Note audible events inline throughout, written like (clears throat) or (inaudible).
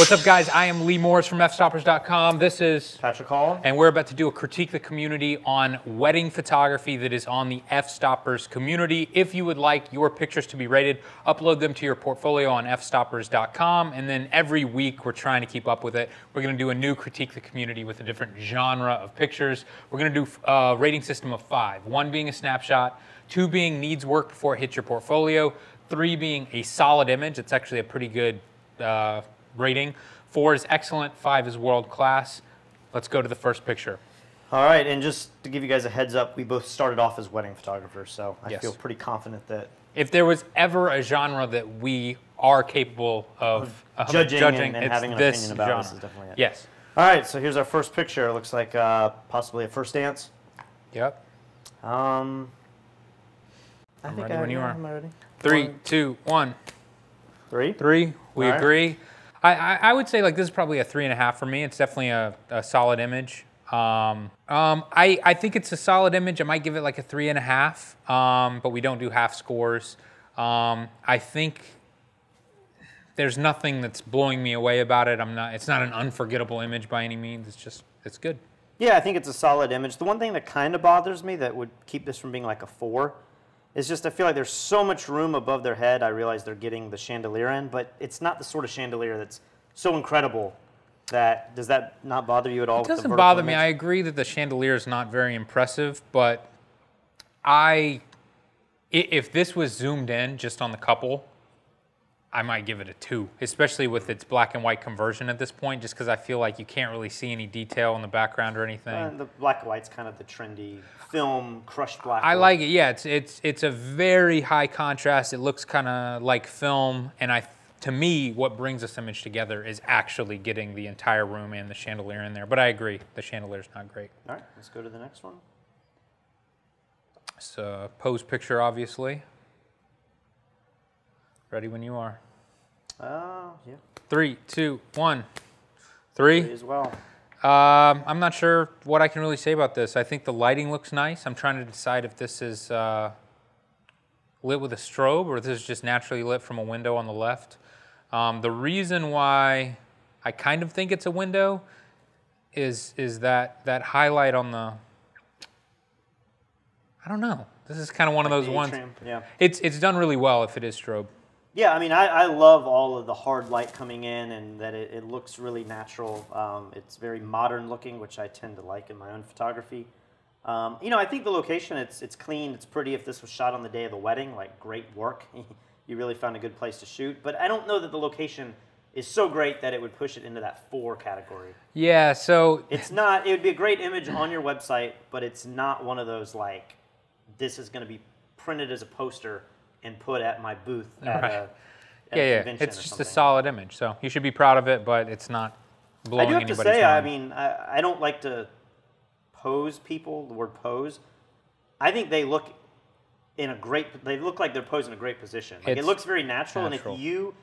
What's up, guys? I am Lee Morris from fstoppers.com. This is Patrick Hall. and we're about to do a critique the community on wedding photography that is on the Fstoppers community. If you would like your pictures to be rated, upload them to your portfolio on fstoppers.com. And then every week we're trying to keep up with it. We're going to do a new critique the community with a different genre of pictures. We're going to do a rating system of five one being a snapshot, two being needs work before it hits your portfolio, three being a solid image. It's actually a pretty good uh, rating. Four is excellent, five is world class. Let's go to the first picture. All right, and just to give you guys a heads up, we both started off as wedding photographers, so I Yes. feel pretty confident that If there was ever a genre that we are capable of, of judging and- and it's having an this opinion about, genre. this is definitely it. Yes. All right, so here's our first picture. It looks like uh, possibly a first dance. Yep. Um, I I'm think ready I, when you are. I'm ready. Three, One, two, one, three. three. We All right. I, I, I would say like this is probably a three and a half for me. It's definitely a, a solid image. Um, um, I, I think it's a solid image. I might give it like a three and a half, um, but we don't do half scores. Um, I think there's nothing that's blowing me away about it. I'm not. It's not an unforgettable image by any means. It's just it's good. Yeah, I think it's a solid image. The one thing that kind of bothers me that would keep this from being like a four is just I feel like there's so much room above their head. I realize they're getting the chandelier in, but it's not the sort of chandelier that's so incredible that does that not bother you at all? It doesn't bother me. I agree that the chandelier is not very impressive, but i- if this was zoomed in just on the couple, I might give it a two, especially with its black and white conversion at this point, just because I feel like you can't really see any detail in the background or anything. Uh, the black and white's kind of the trendy film crushed black. I like it. Yeah, it's it's it's a very high contrast. It looks kind of like film, and I, to me, what brings this image together is actually getting the entire room and the chandelier in there. But I agree, the chandelier's not great. All right, let's go to the next one. It's a pose picture, obviously. Ready when you are. Uh, yeah, Three, two, one. three Three. as well. Um, I'm not sure what I can really say about this. I think the lighting looks nice. I'm trying to decide if this is uh, lit with a strobe or if this is just naturally lit from a window on the left. Um, the reason why I kind of think it's a window is is that that highlight on the. I don't know. This is kind of one of those ones. atrium, Yeah. It's it's done really well if it is strobe. Yeah, I mean, I, I love all of the hard light coming in and that it, it looks really natural. Um, it's very modern looking, which I tend to like in my own photography. Um, you know, I think the location, it's, it's clean, it's pretty. If this was shot on the day of the wedding, like great work. (laughs) you really found a good place to shoot. But I don't know that the location is so great that it would push it into that four category. Yeah. So It's not, it would be a great image on your website, but it's not one of those like, this is going to be printed as a poster and put at my booth at Right. a, at yeah, yeah. convention It's just a solid image. So you should be proud of it, but it's not I blowing do have to say, I mean, I, I don't like to pose people. The word pose. I think they look in a great. They look like they're posing in a great position. Like it looks very natural, natural. and if you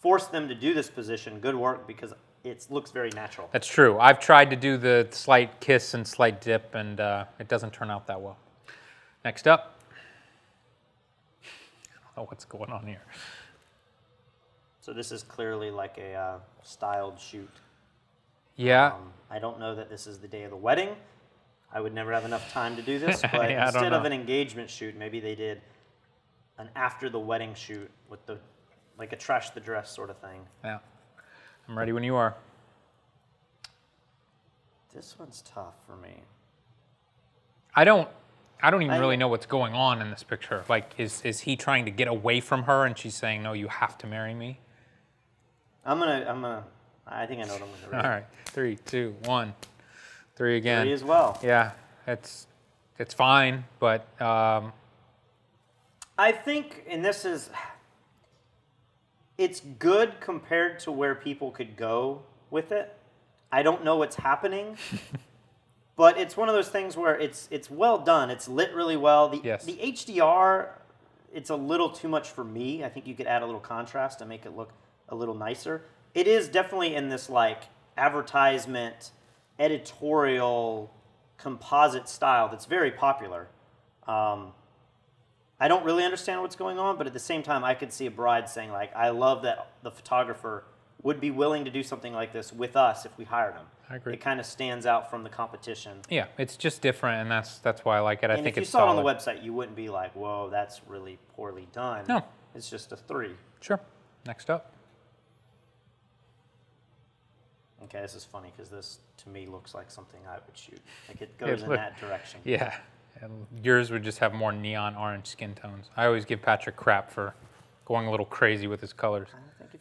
force them to do this position, good work because it looks very natural. That's true. I've tried to do the slight kiss and slight dip, and uh, it doesn't turn out that well. Next up. Don't (laughs) know what's going on here. So this is clearly like a uh, styled shoot. Yeah. Um, I don't know that this is the day of the wedding. I would never have enough time to do this, (laughs) but Yeah, instead of an engagement shoot, maybe they did an after the wedding shoot with the like a trash the dress sort of thing. yeah. I'm ready when you are. This one's tough for me. I don't. I don't even I- really know what's going on in this picture. Like, is is he trying to get away from her, and she's saying, "No, you have to marry me"? I'm gonna, I'm gonna, I think I know what I'm gonna All read. right. Three, two, one. Three again. Three as well. Yeah. It's it's fine, but um, I think, and this is, it's good compared to where people could go with it. I don't know what's happening, (laughs) but it's one of those things where it's it's well done. It's lit really well. The Yes. the HDR, it's a little too much for me. I think you could add a little contrast to make it look a little nicer. It is definitely in this like advertisement, editorial, composite style that's very popular. Um, I don't really understand what's going on, but at the same time, I could see a bride saying like, "I love that the photographer would be willing to do something like this with us if we hired them. I agree. It kind of stands out from the competition. Yeah, it's just different, and that's that's why I like it. I and think if you saw it on the website, you wouldn't be like, "Whoa, that's really poorly done." No. it's just a three. Sure. Next up. Okay, this is funny because this to me looks like something I would shoot. Like it (laughs) goes in that direction. (laughs) Yeah. And yours would just have more neon orange skin tones. I always give Patrick crap for going a little crazy with his colors.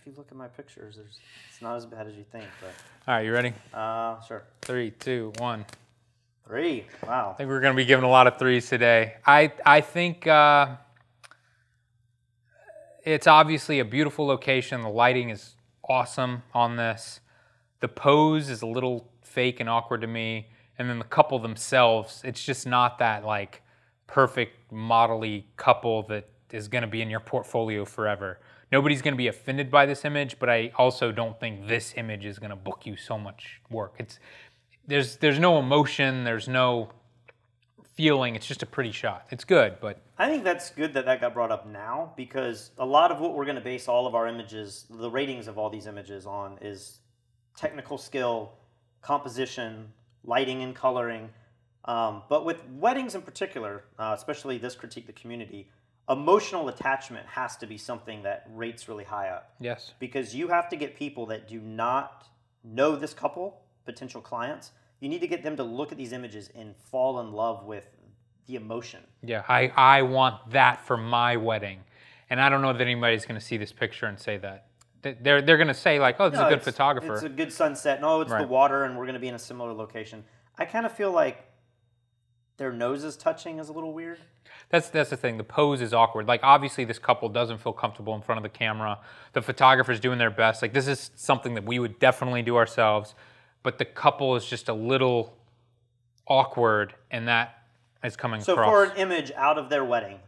If you look at my pictures, there's, it's not as bad as you think. But All right, you ready? uh, sure, Three, two, one. three. Wow. I think we're going to be giving a lot of threes today. I I think uh, it's obviously a beautiful location. The lighting is awesome on this. The pose is a little fake and awkward to me, and then the couple themselves, it's just not that like perfect modelly couple that is going to be in your portfolio forever. Nobody's going to be offended by this image, but I also don't think this image is going to book you so much work. It's there's there's no emotion, there's no feeling. It's just a pretty shot. It's good, but I think that's good that that got brought up now because a lot of what we're going to base all of our images, the ratings of all these images on, is technical skill, composition, lighting and coloring. Um, but with weddings in particular, uh, especially this critique the community, emotional attachment has to be something that rates really high up yes, because you have to get people that do not know this couple, potential clients. You need to get them to look at these images and fall in love with the emotion. yeah, I I want that for my wedding, and I don't know that anybody's going to see this picture and say that. They- They're they're going to say like, oh, this is a good photographer. It's a good sunset. No, it's the water, and we're going to be in a similar location. I kind of feel like their noses touching is a little weird. That's that's the thing. The pose is awkward. Like obviously this couple doesn't feel comfortable in front of the camera. The photographer's doing their best. Like this is something that we would definitely do ourselves, but the couple is just a little awkward, and that is coming So across. for an image out of their wedding,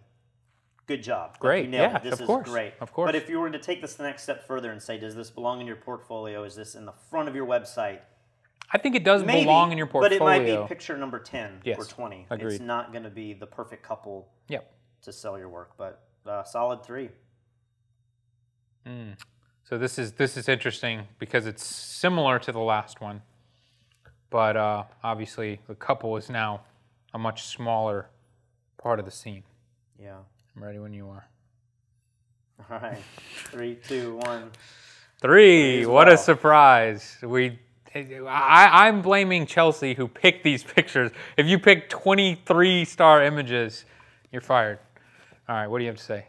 good job. Like, Great, you yeah. This of is course, great. of course. But if you were to take this the next step further and say, does this belong in your portfolio? Is this in the front of your website? I think it does Maybe, belong in your portfolio. but it might be picture number 10 Yes, or 20. It's not going to be the perfect couple Yep. to sell your work, but uh, solid three. Mm. So this is this is interesting because it's similar to the last one, but uh, obviously the couple is now a much smaller part of the scene. Yeah. I'm ready when you are. All right. Three, two, one. Three. What a surprise! We, I, I'm blaming Chelsea who picked these pictures. If you pick 23 star images, you're fired. All right. What do you have to say?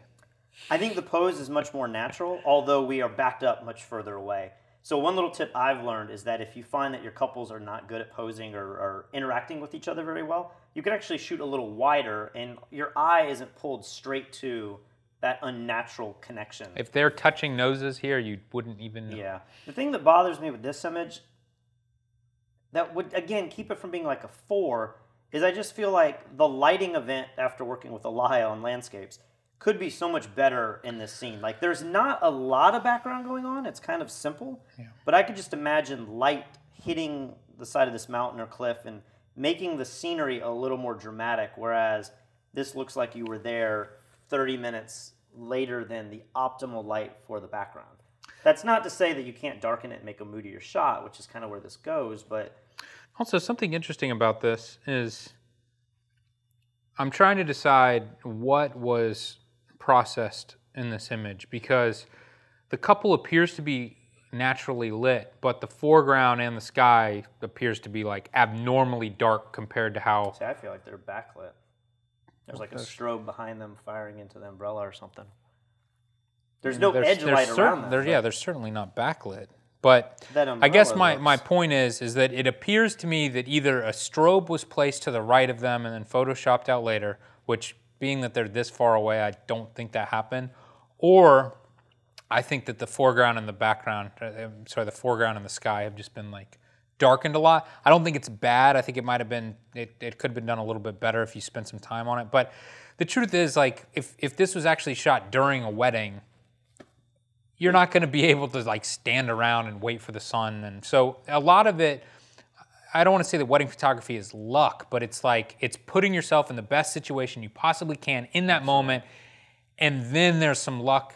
I think the pose is much more natural, although we are backed up much further away. So one little tip I've learned is that if you find that your couples are not good at posing or, or interacting with each other very well, you can actually shoot a little wider, and your eye isn't pulled straight to that unnatural connection. If they're touching noses here, you wouldn't even. know. Yeah. The thing that bothers me with this image, that would again keep it from being like a four, is I just feel like the lighting event after working with Elia on landscapes could be so much better in this scene. Like there's not a lot of background going on. It's kind of simple. Yeah. But I could just imagine light hitting the side of this mountain or cliff and making the scenery a little more dramatic, whereas this looks like you were there 30 minutes later than the optimal light for the background. That's not to say that you can't darken it and make a moodier shot, which is kind of where this goes, but Also, something interesting about this is I'm trying to decide what was processed in this image because the couple appears to be naturally lit, but the foreground and the sky appears to be like abnormally dark compared to how. see, I feel like they're backlit. There's like a strobe behind them firing into the umbrella or something. There's no There's- edge there's light certain- around that. but yeah, there's certainly not backlit, but I guess my, my point is is that it appears to me that either a strobe was placed to the right of them and then photoshopped out later, which being that they're this far away, I don't think that happened, or I think that the foreground and the background, uh, um, sorry, the foreground and the sky have just been like darkened a lot. I don't think it's bad. I think it might have been, it, it could have been done a little bit better if you spent some time on it. But the truth is, like, if, if this was actually shot during a wedding, you're not going to be able to like stand around and wait for the sun. And so a lot of it, I don't want to say that wedding photography is luck, but it's like it's putting yourself in the best situation you possibly can in that moment. And then there's some luck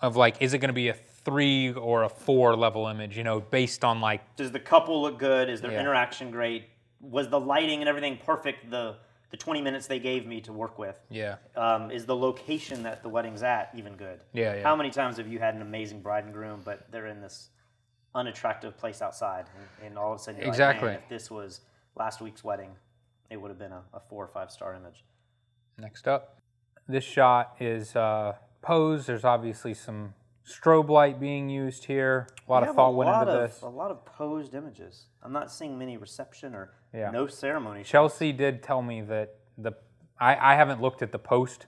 of like, is it going to be a three or a four level image, you know, based on like Does the couple look good? Is their Yeah. interaction great? Was the lighting and everything perfect? The the 20 minutes they gave me to work with. yeah, Um, is the location that the wedding's at even good? Yeah, yeah. How many times have you had an amazing bride and groom, but they're in this unattractive place outside, and, and all of a sudden you're Exactly. like, if this was last week's wedding, it would have been a, a four or five star image. Next up, this shot is uh, posed. There's obviously some strobe light being used here. A lot of thought went into of, this. A lot of posed images. I'm not seeing many reception or Yeah. no ceremony. Chelsea did tell me that the I, I haven't looked at the post,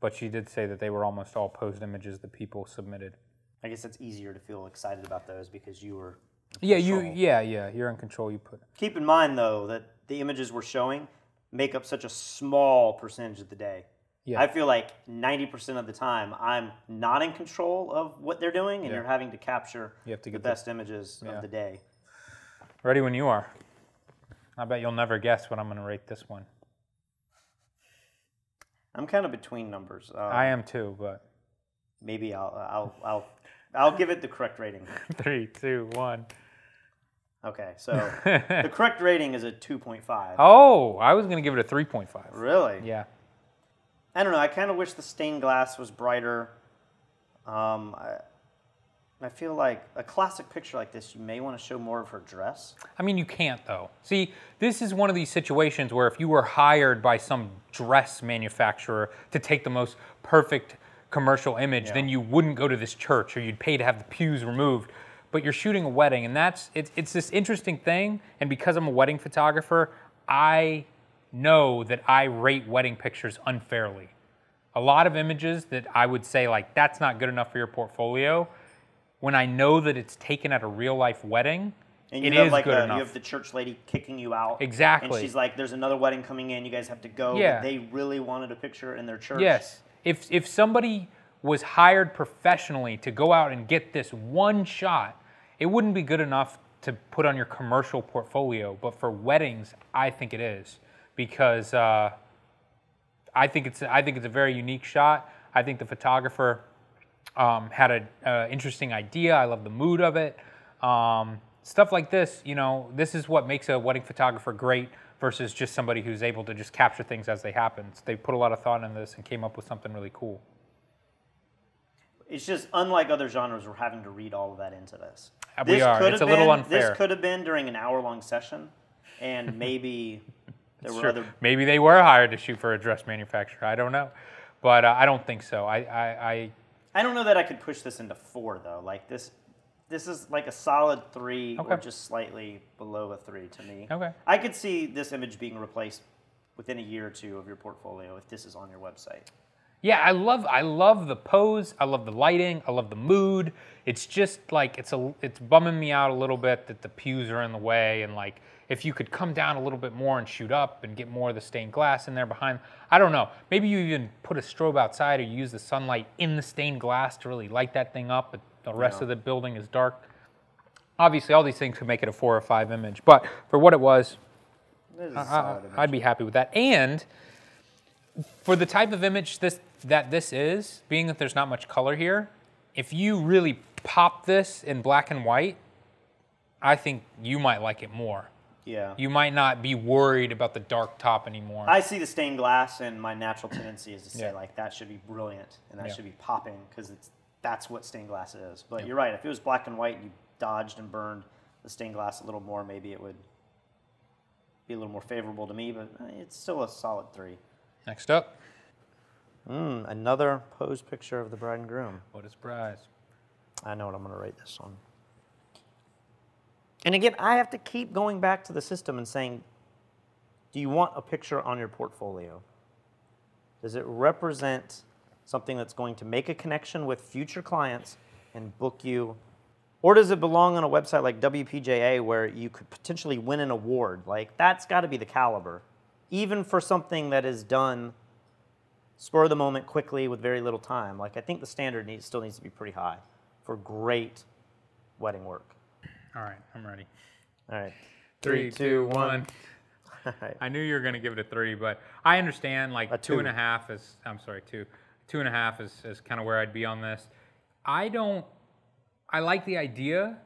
but she did say that they were almost all posed images that people submitted. I guess it's easier to feel excited about those because you were. Yeah, you yeah yeah you're in control. You put Keep in mind though that the images we're showing make up such a small percentage of the day. Yeah. I feel like 90% of the time I'm not in control of what they're doing and Yeah. you're having to capture You have to the get the- best images Yeah. of the day. ready when you are. I bet you'll never guess what I'm going to rate this one. I'm kind of between numbers. Um, I am too, but Maybe I'll I'll I'll I'll give it the correct rating. (laughs) three, two, one. Okay, so the (laughs) correct rating is a 2.5. Oh, I was going to give it a 3.5. Really? Yeah. I don't know. I kind of wish the stained glass was brighter. Um, I, I feel like a classic picture like this, you may want to show more of her dress. I mean, you can't though. See, this is one of these situations where if you were hired by some dress manufacturer to take the most perfect commercial image, then you wouldn't go to this church or you'd pay to have the pews removed. But you're shooting a wedding, and that's it's, it's this interesting thing. And because I'm a wedding photographer, I know that I rate wedding pictures unfairly. A lot of images that I would say like that's not good enough for your portfolio. When I know that it's taken at a real life wedding, And you it have is like good a, enough. you have the church lady kicking you out. Exactly. And she's like, "There's another wedding coming in. You guys have to go." Yeah. But they really wanted a picture in their church. Yes. If if somebody was hired professionally to go out and get this one shot, it wouldn't be good enough to put on your commercial portfolio. But for weddings, I think it is because uh, I think it's I think it's a very unique shot. I think the photographer um, had an uh, interesting idea. I love the mood of it. Um, stuff like this, you know, this is what makes a wedding photographer great versus just somebody who's able to just capture things as they happen. They put a lot of thought into this and came up with something really cool. It's just unlike other genres. We're having to read all of that into this. Uh, we This are. could It's a little been- unfair. This could have been during an hour-long session, and (laughs) maybe there were Sure. other Maybe they were hired to shoot for a dress manufacturer. I don't know, but uh, I don't think so. I, I, I I don't know that I could push this into four though. Like this, this is like a solid three or just slightly below a three to me. Okay. I could see this image being replaced within a year or two of your portfolio if this is on your website. Yeah, I love I love the pose. I love the lighting. I love the mood. It's just like it's a it's bumming me out a little bit that the pews are in the way and like if you could come down a little bit more and shoot up and get more of the stained glass in there behind. I don't know. Maybe you even put a strobe outside or use the sunlight in the stained glass to really light that thing up. But the rest Yeah. of the building is dark. Obviously, all these things could make it a four or five image, but for what it was, This is a I-. I'd be happy with that. And for the type of image this that this is, being that there's not much color here, if you really pop this in black and white, I think you might like it more. Yeah. You might not be worried about the dark top anymore. I see the stained glass, and my natural tendency is to say Yeah. like that should be brilliant and that Yeah. should be popping because it's that's what stained glass is. But you're right. If it was black and white, and you dodged and burned the stained glass a little more, maybe it would be a little more favorable to me. But uh, it's still a solid three. Next up, Mm, another pose picture of the bride and groom. what a surprise. I know what I'm going to rate this on. And again, I have to keep going back to the system and saying, do you want a picture on your portfolio? Does it represent something that's going to make a connection with future clients and book you? Or does it belong on a website like WPJA where you could potentially win an award? Like, that's got to be the caliber. Even for something that is done spur of the moment quickly with very little time. Like, I think the standard needs, still needs to be pretty high for great wedding work. All right, I'm ready. All right. Three, two, one. All right. (laughs) I knew you were going to give it a three, but I understand like A two and two. a half is, I'm sorry, two. Two and a half is, is kind of where I'd be on this. I don't, I like the idea,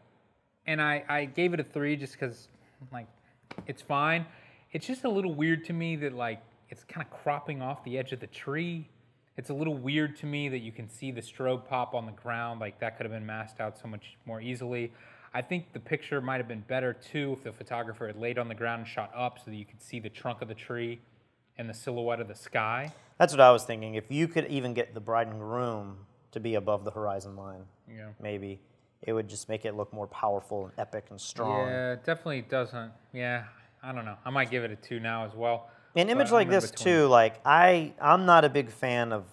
and I, I gave it a three just because like it's fine. It's just a little weird to me that like it's kind of cropping off the edge of the tree. It's a little weird to me that you can see the strobe pop on the ground. Like that could have been masked out so much more easily. I think the picture might have been better too if the photographer had laid on the ground and shot up so that you could see the trunk of the tree and the silhouette of the sky. That's what I was thinking. If you could even get the bride and groom to be above the horizon line, Yeah. maybe it would just make it look more powerful and epic and strong. Yeah, it definitely doesn't. Yeah, I don't know. I might give it a two now as well. An image like this between. too, like I, I'm not a big fan of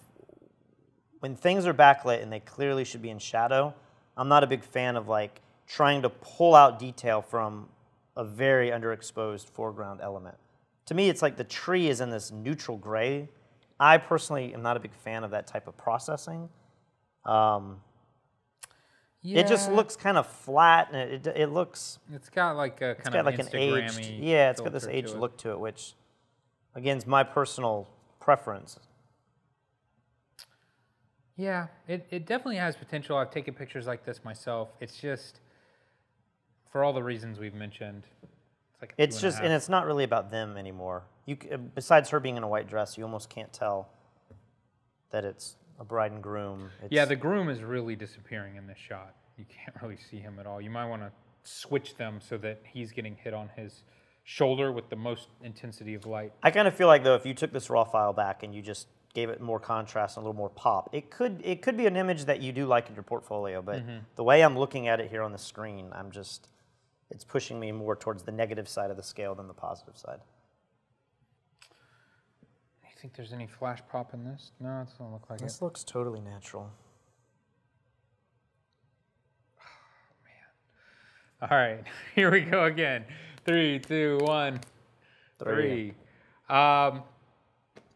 when things are backlit and they clearly should be in shadow. I'm not a big fan of like trying to pull out detail from a very underexposed foreground element. To me, it's like the tree is in this neutral gray. I personally am not a big fan of that type of processing. Um, It just looks kind of flat, and it, it, it looks It's got like a kind of like an aged, yeah, it's got this filter to aged look to it, which, again, is my personal preference. Yeah, it, it definitely has potential. I've taken pictures like this myself. It's just for all the reasons we've mentioned. It's like It's and just, and it's not really about them anymore. You, uh, besides her being in a white dress, you almost can't tell that it's a bride and groom. It's, yeah, the groom is really disappearing in this shot. You can't (laughs) really see him at all. You might want to switch them so that he's getting hit on his shoulder with the most intensity of light. I kind of feel like though, if you took this raw file back and you just gave it more contrast and a little more pop, it could it could be an image that you do like in your portfolio. But Mm-hmm. the way I'm looking at it here on the screen, I'm just it's pushing me more towards the negative side of the scale than the positive side. You think there's any flash pop in this? No, it doesn't look like it. This looks totally natural. Oh, (sighs) man. All right, (laughs) here we go again. Three, two, one, three. Um,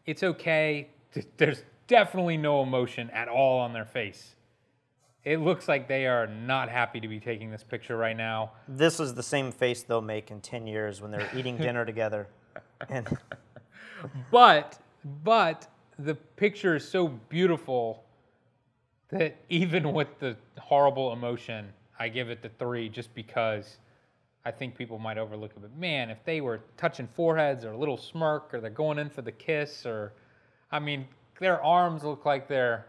it's okay. (laughs) There's definitely no emotion at all on their face. It looks like they are not happy to be taking this picture right now. This is the same face they'll make in 10 years when they're eating (laughs) dinner together. And But, but the picture is so beautiful that even with the horrible emotion, I give it the three just because I think people might overlook it. But man, if they were touching foreheads or a little smirk or they're going in for the kiss or, I mean, their arms look like they're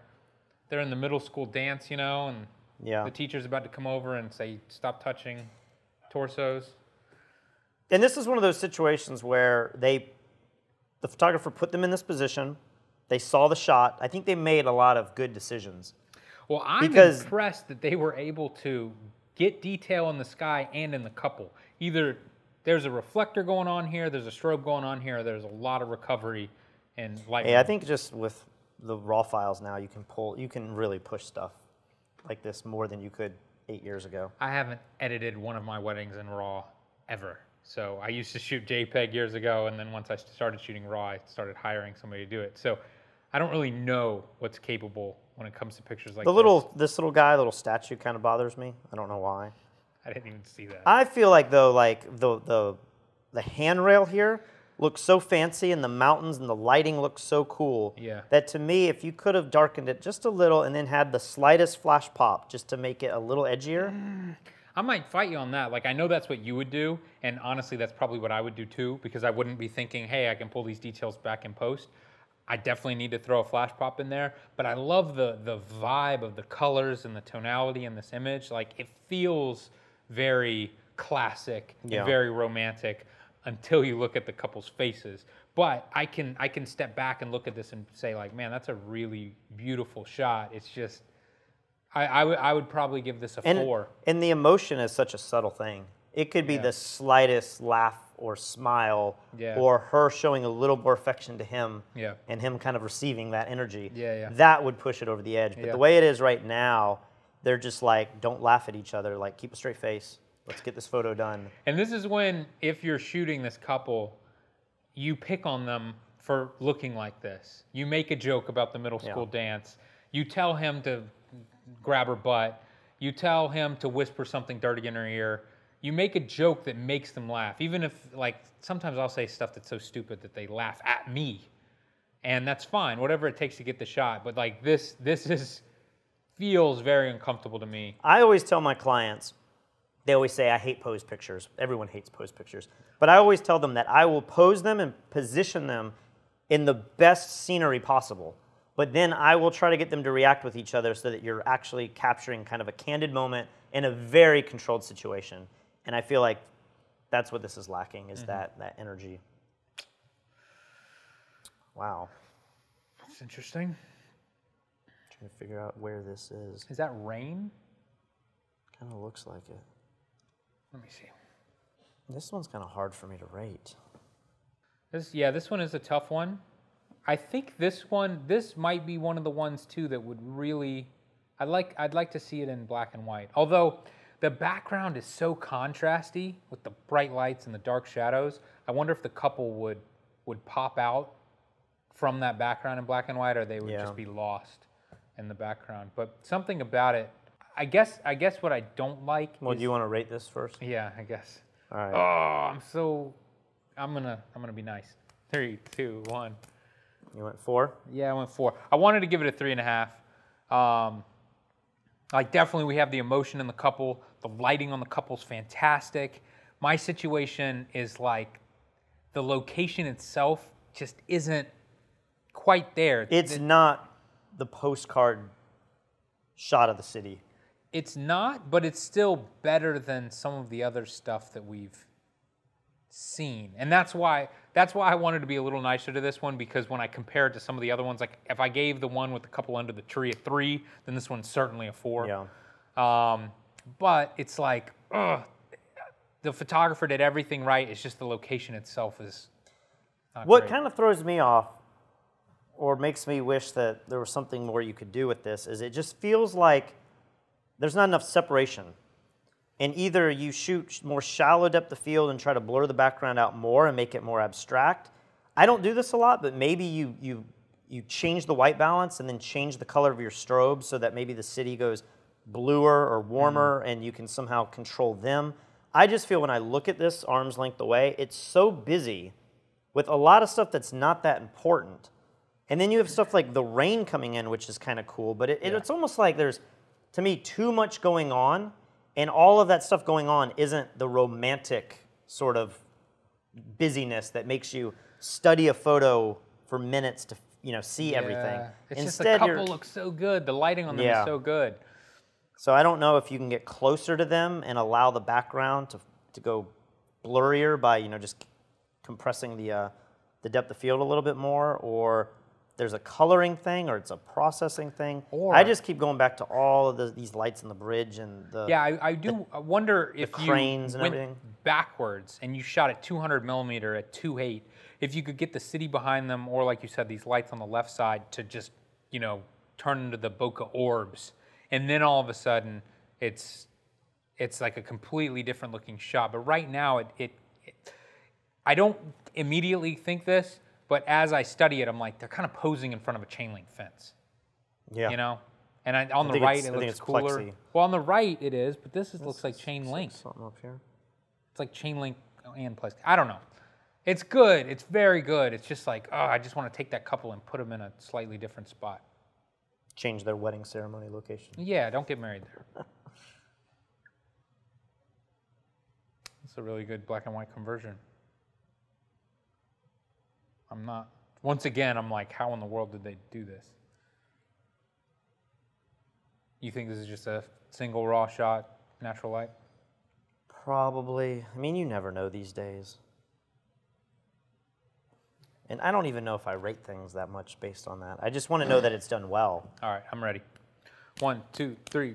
they're in the middle school dance, you know, and yeah. the teacher's about to come over and say, "Stop touching torsos." And this is one of those situations where they, the photographer put them in this position. They saw the shot. I think they made a lot of good decisions. Well, I'm Because- impressed that they were able to get detail in the sky and in the couple. Either there's a reflector going on here, there's a strobe going on here, there's a lot of recovery and light. Yeah, I think just with the raw files now, you can pull, you can really push stuff like this more than you could eight years ago. I haven't edited one of my weddings in RAW ever. So I used to shoot JPEG years ago, and then once I started shooting RAW, I started hiring somebody to do it. So I don't really know what's capable when it comes to pictures like The this. little, this little guy, little statue, kind of bothers me. I don't know why. I didn't even see that. I feel like though, like the the the handrail here looks so fancy, and the mountains and the lighting looks so cool. Yeah. That to me, if you could have darkened it just a little, and then had the slightest flash pop, just to make it a little edgier. Mm, I might fight you on that. Like I know that's what you would do, and honestly, that's probably what I would do too, because I wouldn't be thinking, "Hey, I can pull these details back in post." I definitely need to throw a flash pop in there, but I love the the vibe of the colors and the tonality in this image. Like it feels very classic Yeah. and very romantic until you look at the couple's faces. But I can I can step back and look at this and say like, man, that's a really beautiful shot. It's just I, I would would probably give this a And four. and the emotion is such a subtle thing. It could be Yeah. the slightest laugh or smile, Yeah. or her showing a little more affection to him, Yeah. and him kind of receiving that energy. Yeah, yeah. That would push it over the edge. But Yeah. the way it is right now, they're just like, don't laugh at each other. Like, keep a straight face. Let's get this photo done. And this is when, if you're shooting this couple, you pick on them for looking like this. You make a joke about the middle Yeah. school dance. You tell him to grab her butt. You tell him to whisper something dirty in her ear. You make a joke that makes them laugh, even if, like, sometimes I'll say stuff that's so stupid that they laugh at me, and that's fine. Whatever it takes to get the shot. But like this, this is feels very uncomfortable to me. I always tell my clients, they always say, I hate pose pictures. Everyone hates pose pictures. But I always tell them that I will pose them and position them in the best scenery possible. But then I will try to get them to react with each other so that you're actually capturing kind of a candid moment in a very controlled situation. And I feel like that's what this is lacking is mm-hmm. that that energy. Wow. It's interesting. Trying to figure out where this is. Is that rain? Kind of looks like it. Let me see. This one's kind of hard for me to rate. This, yeah, this one is a tough one. I think this one, this might be one of the ones too that would really, I'd like, I'd like to see it in black and white. Although the background is so contrasty with the bright lights and the dark shadows. I wonder if the couple would would pop out from that background in black and white, or they would Yeah. just be lost in the background. But something about it, I guess, I guess what I don't like. Well, is, do you want to rate this first? Yeah, I guess. All right. Oh, I'm so. I'm gonna. I'm gonna be nice. Three, two, one. You went four? Yeah, I went four. I wanted to give it a three and a half. Um, like definitely, we have the emotion in the couple. The lighting on the couple's fantastic. My situation is like the location itself just isn't quite there. It's not the postcard shot of the city. It's not, but it's still better than some of the other stuff that we've seen. And that's why that's why I wanted to be a little nicer to this one because when I compare it to some of the other ones, like if I gave the one with the couple under the tree a three, then this one's certainly a four. Yeah. Um, but it's like, ugh, the photographer did everything right. It's just the location itself is. Not What great. kind of throws me off or makes me wish that there was something more you could do with this is it just feels like there's not enough separation. And either you shoot more shallow depth of field and try to blur the background out more and make it more abstract. I don't do this a lot, but maybe you you you change the white balance and then change the color of your strobes so that maybe the city goes bluer or warmer mm-hmm. and you can somehow control them. I just feel when I look at this arm's length away, it's so busy with a lot of stuff that's not that important. And then you have stuff like the rain coming in, which is kind of cool, but it, it- Yeah. it's almost like there's, to me, too much going on, and all of that stuff going on isn't the romantic sort of busyness that makes you study a photo for minutes to, you know, see everything. Yeah. It's Instead, just the couple looks so good. The lighting on them Yeah. is so good. so I don't know if you can get closer to them and allow the background to, to go blurrier by you know just compressing the uh, the depth of field a little bit more, or there's a coloring thing, or it's a processing thing. Or- I just keep going back to all of the, these lights in the bridge and the Yeah, I, I do I wonder if cranes you and went everything. backwards and you shot at 200 millimeter at 2.8, if you could get the city behind them, or like you said, these lights on the left side to just you know turn into the bokeh orbs, and then all of a sudden it's it's like a completely different looking shot. But right now it, it, it I don't immediately think this, but as I study it, I'm like they're kind of posing in front of a chain link fence yeah. you know. And I, on the right, it I looks cooler. plexi. Well, on the right, it is, but this is, looks like chain link. Something up here. It's like chain link and plexi. I don't know. It's good. It's very good. It's just like, oh, I just want to take that couple and put them in a slightly different spot. Change their wedding ceremony location. Yeah, don't get married there. (laughs) It's a really good black and white conversion. I'm not. Once again, I'm like, how in the world did they do this? You think this is just a single raw shot, natural light? Probably. I mean, you never know these days. And I don't even know if I rate things that much based on that. I just want to know that it's done well. All right, I'm ready. One, two, three.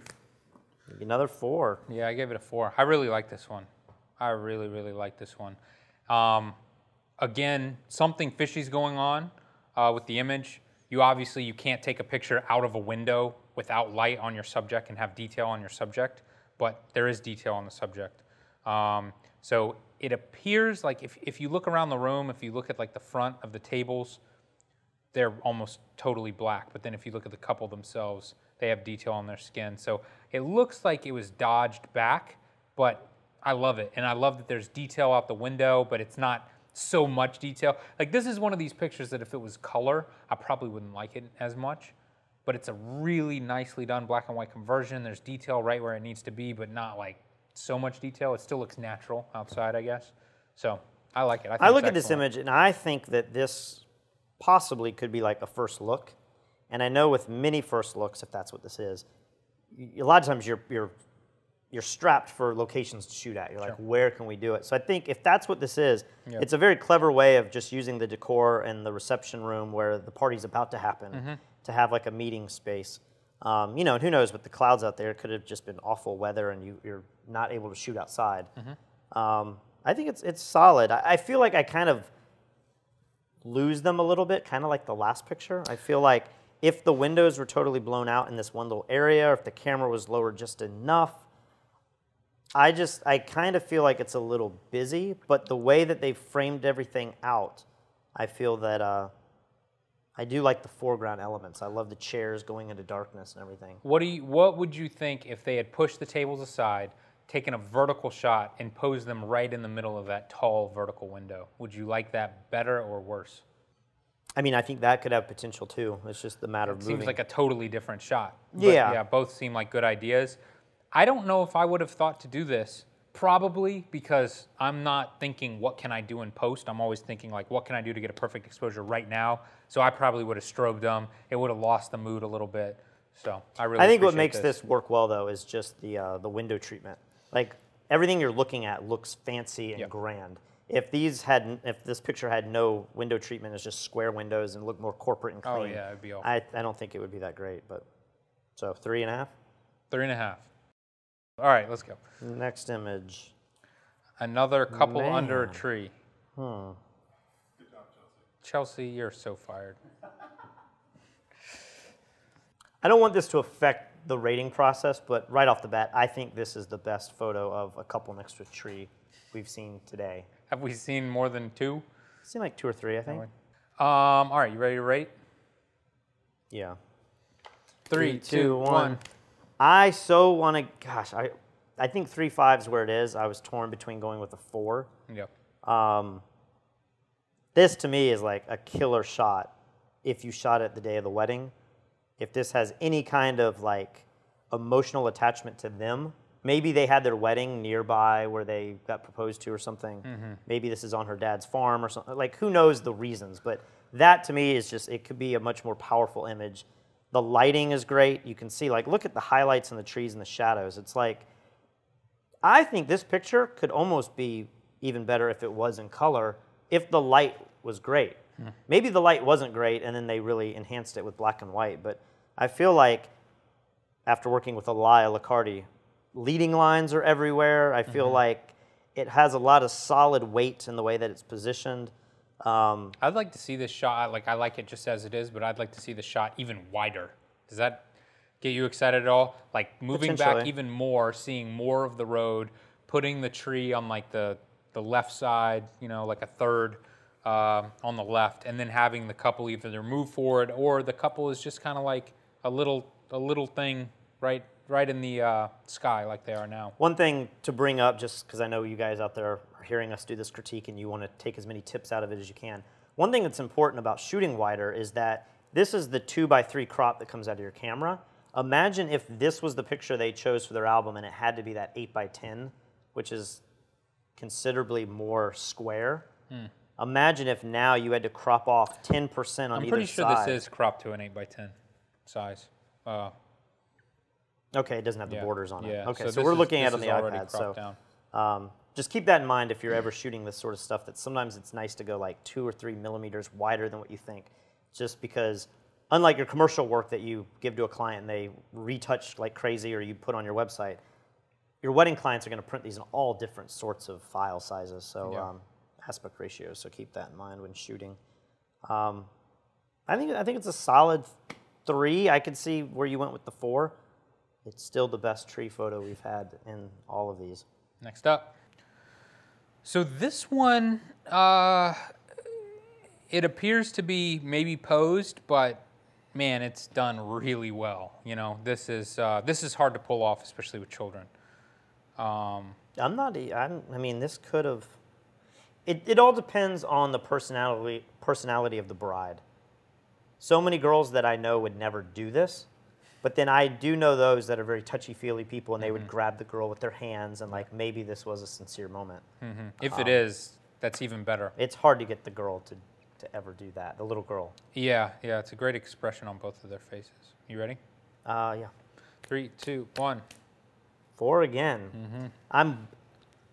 Another four. Yeah, I gave it a four. I really like this one. I really, really like this one. Um, again, something fishy's going on uh, with the image. You obviously you can't take a picture out of a window without light on your subject and have detail on your subject, but there is detail on the subject. Um, so it appears like if, if you look around the room, if you look at like the front of the tables, they're almost totally black. But then if you look at the couple themselves, they have detail on their skin. So it looks like it was dodged back, but I love it. And I love that there's detail out the window, but it's not so much detail. Like this is one of these pictures that if it was color, I probably wouldn't like it as much. but it's a really nicely done black and white conversion. There's detail right where it needs to be, but not like so much detail. It still looks natural outside, I guess. So I like it. I, think I look at this image and I think that this possibly could be like a first look. And I know with many first looks, if that's what this is, a lot of times you're you're you're strapped for locations to shoot at. You're like, where can we do it? So I think if that's what this is, Yeah. it's a very clever way of just using the decor and the reception room where the party's about to happen Mm-hmm. to have like a meeting space. Um, you know, and who knows with the clouds out there, it could have just been awful weather and you, you're not able to shoot outside. Mm-hmm. Um, I think it's it's solid. I, I feel like I kind of lose them a little bit, kind of like the last picture. I feel like if the windows were totally blown out in this one little area, or if the camera was lowered just enough, I just I kind of feel like it's a little busy. But the way that they framed everything out, I feel that uh, I do like the foreground elements. I love the chairs going into darkness and everything. What do you, What would you think if they had pushed the tables aside, taken a vertical shot, and posed them right in the middle of that tall vertical window? Would you like that better or worse? I mean, I think that could have potential too. It's just the matter of Seems like a totally different shot. But Yeah. yeah, both seem like good ideas. I don't know if I would have thought to do this. Probably because I'm not thinking what can I do in post. I'm always thinking like what can I do to get a perfect exposure right now. So I probably would have strobed them. It would have lost the mood a little bit. So I really. I think what makes this. work well though is just the uh, the window treatment. Like everything you're looking at looks fancy and Yep. grand. If these had, if this picture had no window treatment, it's just square windows and looked more corporate and clean. Oh, yeah, it'd be awful. I, I don't think it would be that great, but so three and a half. Three and a half. All right, let's go. Next image. Another couple under a tree. Hmm. Chelsea, you're so fired. (laughs) I don't want this to affect the rating process, but right off the bat, I think this is the best photo of a couple next to a tree we've seen today. Have we seen more than two? Seen like two or three, I think. Um, all right, you ready to rate? Yeah. Three, two, one. one. I so want to. Gosh, I, I think three fives where it is. I was torn between going with a four. Yep. Um, this to me is like a killer shot. If you shot it the day of the wedding, if this has any kind of like emotional attachment to them, maybe they had their wedding nearby where they got proposed to or something. Maybe this is on her dad's farm or something. Like who knows the reasons, but that to me is just it could be a much more powerful image. The lighting is great. You can see like look at the highlights in the trees and the shadows. It's like I think this picture could almost be even better if it was in color, if the light was great. Hmm. Maybe the light wasn't great and then they really enhanced it with black and white, but I feel like after working with Elia Locardi, leading lines are everywhere. I feel mm-hmm. like it has a lot of solid weight in the way that it's positioned. Um, I'd like to see this shot. Like I like it just as it is, but I'd like to see the shot even wider. Does that get you excited at all? Like moving back even more, seeing more of the road, putting the tree on like the the left side, you know, like a third uh, on the left, and then having the couple either move forward or the couple is just kind of like a little a little thing right right in the uh, sky like they are now. One thing to bring up, just because I know you guys out there are hearing us do this critique and you want to take as many tips out of it as you can. One thing that's important about shooting wider is that this is the two by three crop that comes out of your camera. Imagine if this was the picture they chose for their album and it had to be that eight by ten, which is considerably more square. Imagine if now you had to crop off 10% on the side. I'm pretty sure side. this is cropped to an eight by ten size. Uh, Okay, it doesn't have the Yeah, borders on yeah. it. Okay, So so, we're is- looking at it on the iPad. So um, just keep that in mind if you're ever shooting this sort of stuff. That sometimes it's nice to go like two or three millimeters wider than what you think, just because unlike your commercial work that you give to a client and they retouch like crazy or you put on your website, your wedding clients are going to print these in all different sorts of file sizes. So Yeah. um, aspect ratios. So keep that in mind when shooting. Um, I think I think it's a solid three. I could see where you went with the four. It's still the best tree photo we've had in all of these. Next up. So this one, uh, it appears to be maybe posed, but man, it's done really well. You know, this is uh, this is hard to pull off, especially with children. Um, I'm not. I'm, I mean, this could have. It, it all depends on the personality personality of the bride. so many girls that I know would never do this. But then I do know those that are very touchy feely people and they would grab the girl with their hands and like maybe this was a sincere moment. If Um, it is, that's even better. It's hard to get the girl to, to ever do that, the little girl. Yeah, yeah, it's a great expression on both of their faces. You ready? Uh, yeah. Three, two, one. Four again. Mm-hmm. I'm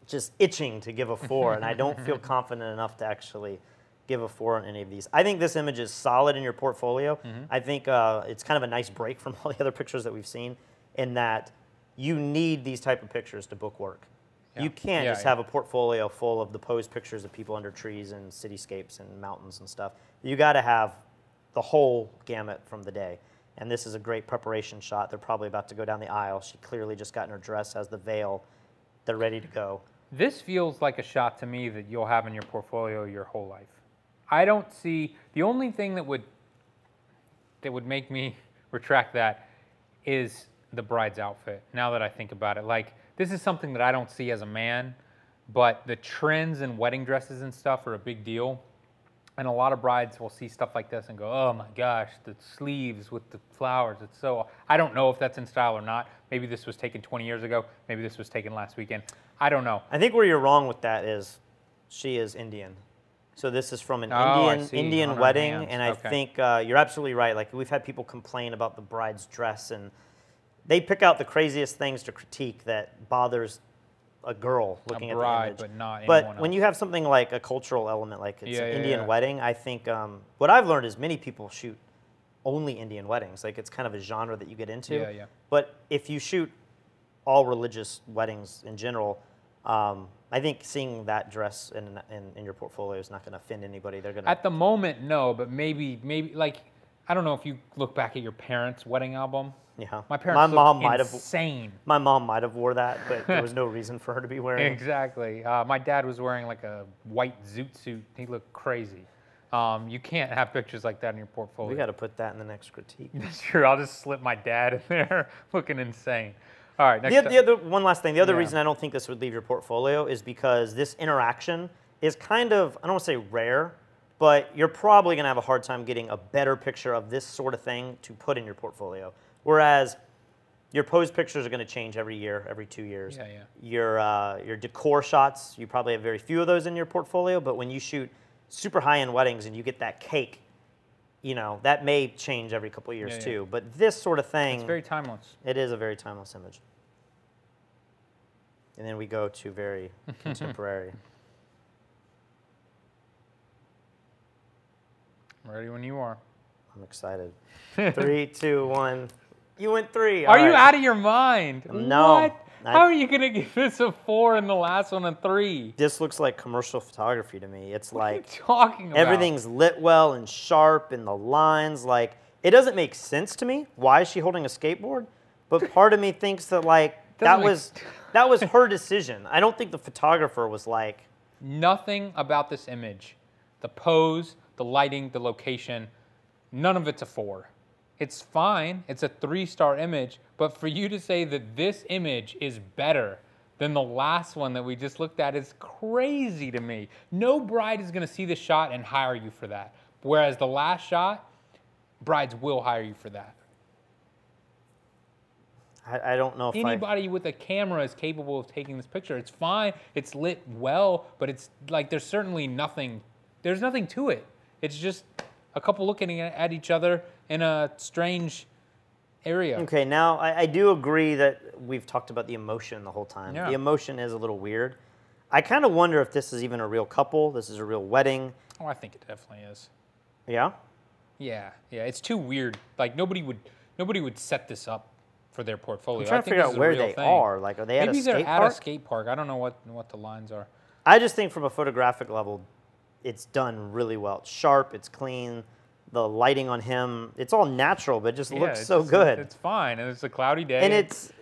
just itching to give a four, and I don't feel (laughs) confident enough to actually give a four on any of these. I think this image is solid in your portfolio. Mm-hmm. I think uh, it's kind of a nice break from (laughs) all the other pictures that we've seen in that you need these type of pictures to book work. Yeah. You can't Yeah, just yeah. have a portfolio full of the posed pictures of people under trees and cityscapes and mountains and stuff. You got to have the whole gamut from the day. And this is a great preparation shot. They're probably about to go down the aisle. She clearly just got in her dress, has the veil. They're ready to go. This feels like a shot to me that you'll have in your portfolio your whole life. I don't see the only thing that would that would make me (laughs) retract that is the bride's outfit. Now that I think about it, like this is something that I don't see as a man, but the trends in wedding dresses and stuff are a big deal. And a lot of brides will see stuff like this and go, "Oh my gosh, the sleeves with the flowers! It's so." I don't know if that's in style or not. Maybe this was taken 20 years ago. Maybe this was taken last weekend. I don't know. I think where you're wrong with that is she is Indian. So this is from an Oh, Indian Indian on wedding, and I Okay. think uh, you're absolutely right. Like we've had people complain about the bride's dress, and they pick out the craziest things to critique that bothers a girl looking at bride, the image. but not But when you have something like a cultural element, like it's Yeah, an yeah, Indian yeah. wedding, I think um, what I've learned is many people shoot only Indian weddings. Like it's kind of a genre that you get into. Yeah, yeah. But if you shoot all religious weddings in general, um, I think seeing that dress in, in, in your portfolio is not going to offend anybody. They're going to. At the moment, no, but maybe, maybe like, I don't know if you look back at your parents' wedding album. Yeah. My parents My mom might have- insane. My mom might have wore that, but there was no (laughs) reason for her to be wearing. it. Exactly. Uh, my dad was wearing like a white zoot suit. He looked crazy. Um, you can't have pictures like that in your portfolio. We got to put that in the next critique. (laughs) That's true. I'll just slip my dad in there, (laughs) looking insane. All right. Next The, the other one last thing. The other Yeah. reason I don't think this would leave your portfolio is because this interaction is kind of I don't want to say rare, but you're probably going to have a hard time getting a better picture of this sort of thing to put in your portfolio. Whereas your pose pictures are going to change every year, every two years. Yeah, yeah. Your uh, your decor shots, you probably have very few of those in your portfolio. But when you shoot super high end weddings and you get that cake, you know that may change every couple of years Yeah, yeah. too. But this sort of thing, it's very timeless. it is a very timeless image. And then we go to very (laughs) contemporary. Ready when you are. I'm excited. Three, two, one. You went three. Are All you right. out of your mind? No, What? How are you gonna give this a four and the last one a three? This looks like commercial photography to me. It's What like talking about? everything's lit well and sharp, and the lines like it doesn't make sense to me. Why is she holding a skateboard? But (laughs) part of me thinks that like that make- was (laughs) that was her decision. I don't think the photographer was like, Nothing about this image, the pose, the lighting, the location, none of it's a four. It's fine. It's a three star image. But for you to say that this image is better than the last one that we just looked at is crazy to me. No bride is going to see this shot and hire you for that. Whereas the last shot, brides will hire you for that. I, I don't know if I. Anybody with a camera is capable of taking this picture. It's fine. It's lit well, but it's like there's certainly nothing. There's nothing to it. It's just a couple looking at each other in a strange area. Okay, now I, I do agree that we've talked about the emotion the whole time. Yeah. The emotion is a little weird. I kind of wonder if this is even a real couple. This is a real wedding. Oh, I think it definitely is. Yeah. Yeah, yeah. It's too weird. Like nobody would nobody would set this up for their portfolio. I'm trying I to figure out where they thing. are. Like, are they at a skate park? Maybe they're at a skate park. I don't know what what the lines are. I just think from a photographic level, it's done really well. It's sharp. It's clean. The lighting on him, it's all natural, but it just Yeah, looks so good. It's fine, and it's a cloudy day. and it's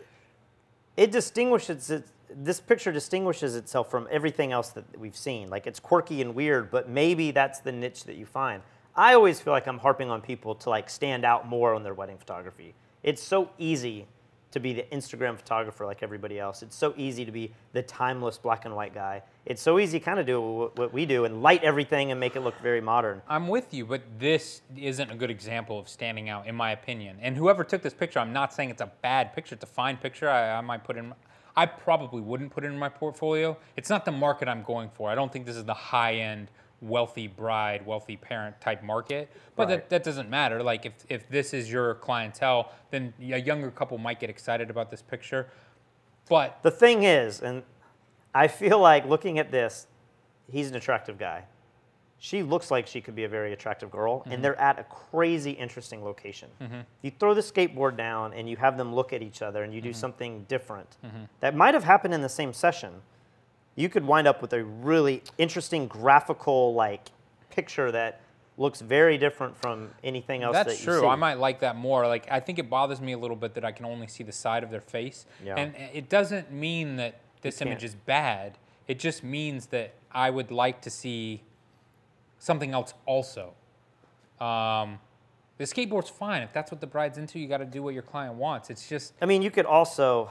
it distinguishes it. This picture distinguishes itself from everything else that we've seen. Like it's quirky and weird, but maybe that's the niche that you find. I always feel like I'm harping on people to like stand out more on their wedding photography. It's so easy to be the Instagram photographer like everybody else. It's so easy to be the timeless black and white guy. It's so easy kind of do what, what we do and light everything and make it look very modern. I'm with you, but this isn't a good example of standing out, in my opinion. And whoever took this picture, I'm not saying it's a bad picture. It's a fine picture. I, I might put in. I probably wouldn't put it in my portfolio. It's not the market I'm going for. I don't think this is the high end wealthy bride, wealthy parent type market. But Right. that, that doesn't matter. Like if, if this is your clientele, then a younger couple might get excited about this picture. But The thing is, and I feel like looking at this, he's an attractive guy. She looks like she could be a very attractive girl, and mm-hmm. they're at a crazy interesting location. Mm-hmm. You throw the skateboard down and you have them look at each other and you do mm-hmm. something different that might have happened in the same session. You could wind up with a really interesting graphical like picture that looks very different from anything else that That's you true. see. I might like that more. Like I think it bothers me a little bit that I can only see the side of their face. Yeah. And it doesn't mean that this image is bad. It just means that I would like to see something else also. Um, the skateboard's fine. If that's what the bride's into, you got to do what your client wants. It's just I mean, you could also.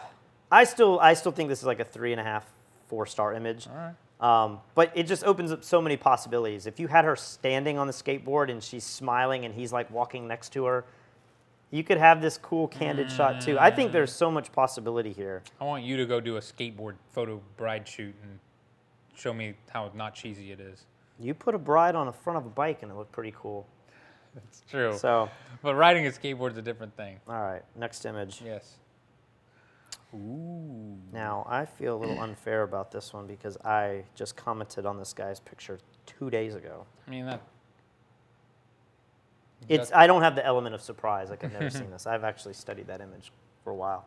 I still, I still think this is like a three and a half, four star image. all right. Um, but it just opens up so many possibilities. If you had her standing on the skateboard and she's smiling and he's like walking next to her, you could have this cool candid shot too. I think there's so much possibility here. I want you to go do a skateboard photo bride shoot and show me how not cheesy it is. You put a bride on the front of a bike and it looked pretty cool. It's true. So, but riding a skateboard is a different thing. all right, next image. Yes. Ooh. Now, I feel a little unfair about this one because I just commented on this guy's picture two days ago. I mean that. It's I don't have the element of surprise. Like I've never (laughs) seen this. I've actually studied that image for a while.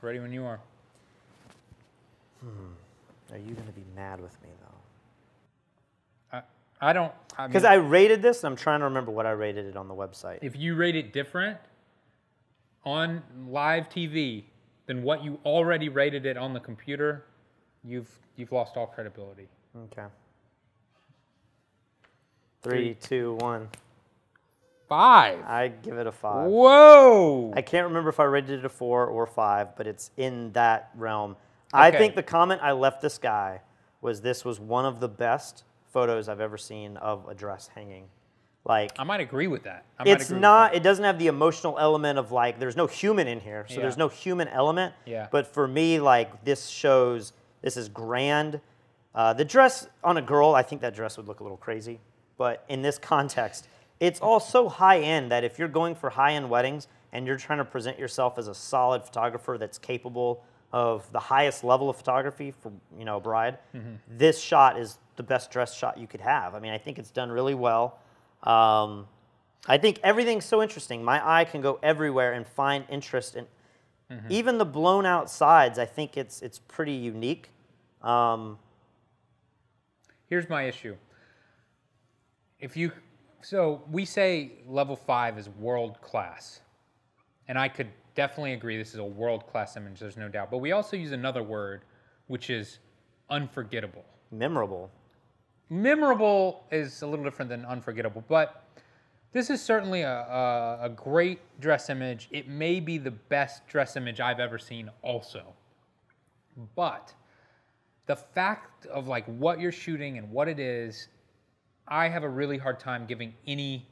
Ready when you are. Hmm. Are you going to be mad with me though? I, I don't. I Because mean, I rated this, and I'm trying to remember what I rated it on the website. if you rate it different on live TV than what you already rated it on the computer, you've you've lost all credibility. Okay. Three, two, one. Five. I give it a five. Whoa. I can't remember if I rated it a four or five, but it's in that realm. I think the comment I left this guy was this was one of the best photos I've ever seen of a dress hanging. Like I might agree with that. I it's not that. it doesn't have the emotional element of like there's no human in here so Yeah. there's no human element Yeah. but for me like this shows this is grand uh, the dress on a girl i think that dress would look a little crazy but in this context it's all so high end that if you're going for high end weddings and you're trying to present yourself as a solid photographer that's capable of the highest level of photography for you know a bride Mm-hmm. this shot is the best dress shot you could have i mean i think it's done really well um, I think everything's so interesting. My eye can go everywhere and find interest in even the blown out sides. I think it's it's pretty unique. Um, Here's my issue. If you, so we say level five is world class, and I could definitely agree this is a world class image. There's no doubt. But we also use another word, which is unforgettable. memorable. Memorable is a little different than unforgettable, but this is certainly a, a, a great dress image. It may be the best dress image I've ever seen, also. But the fact of like what you're shooting and what it is, I have a really hard time giving any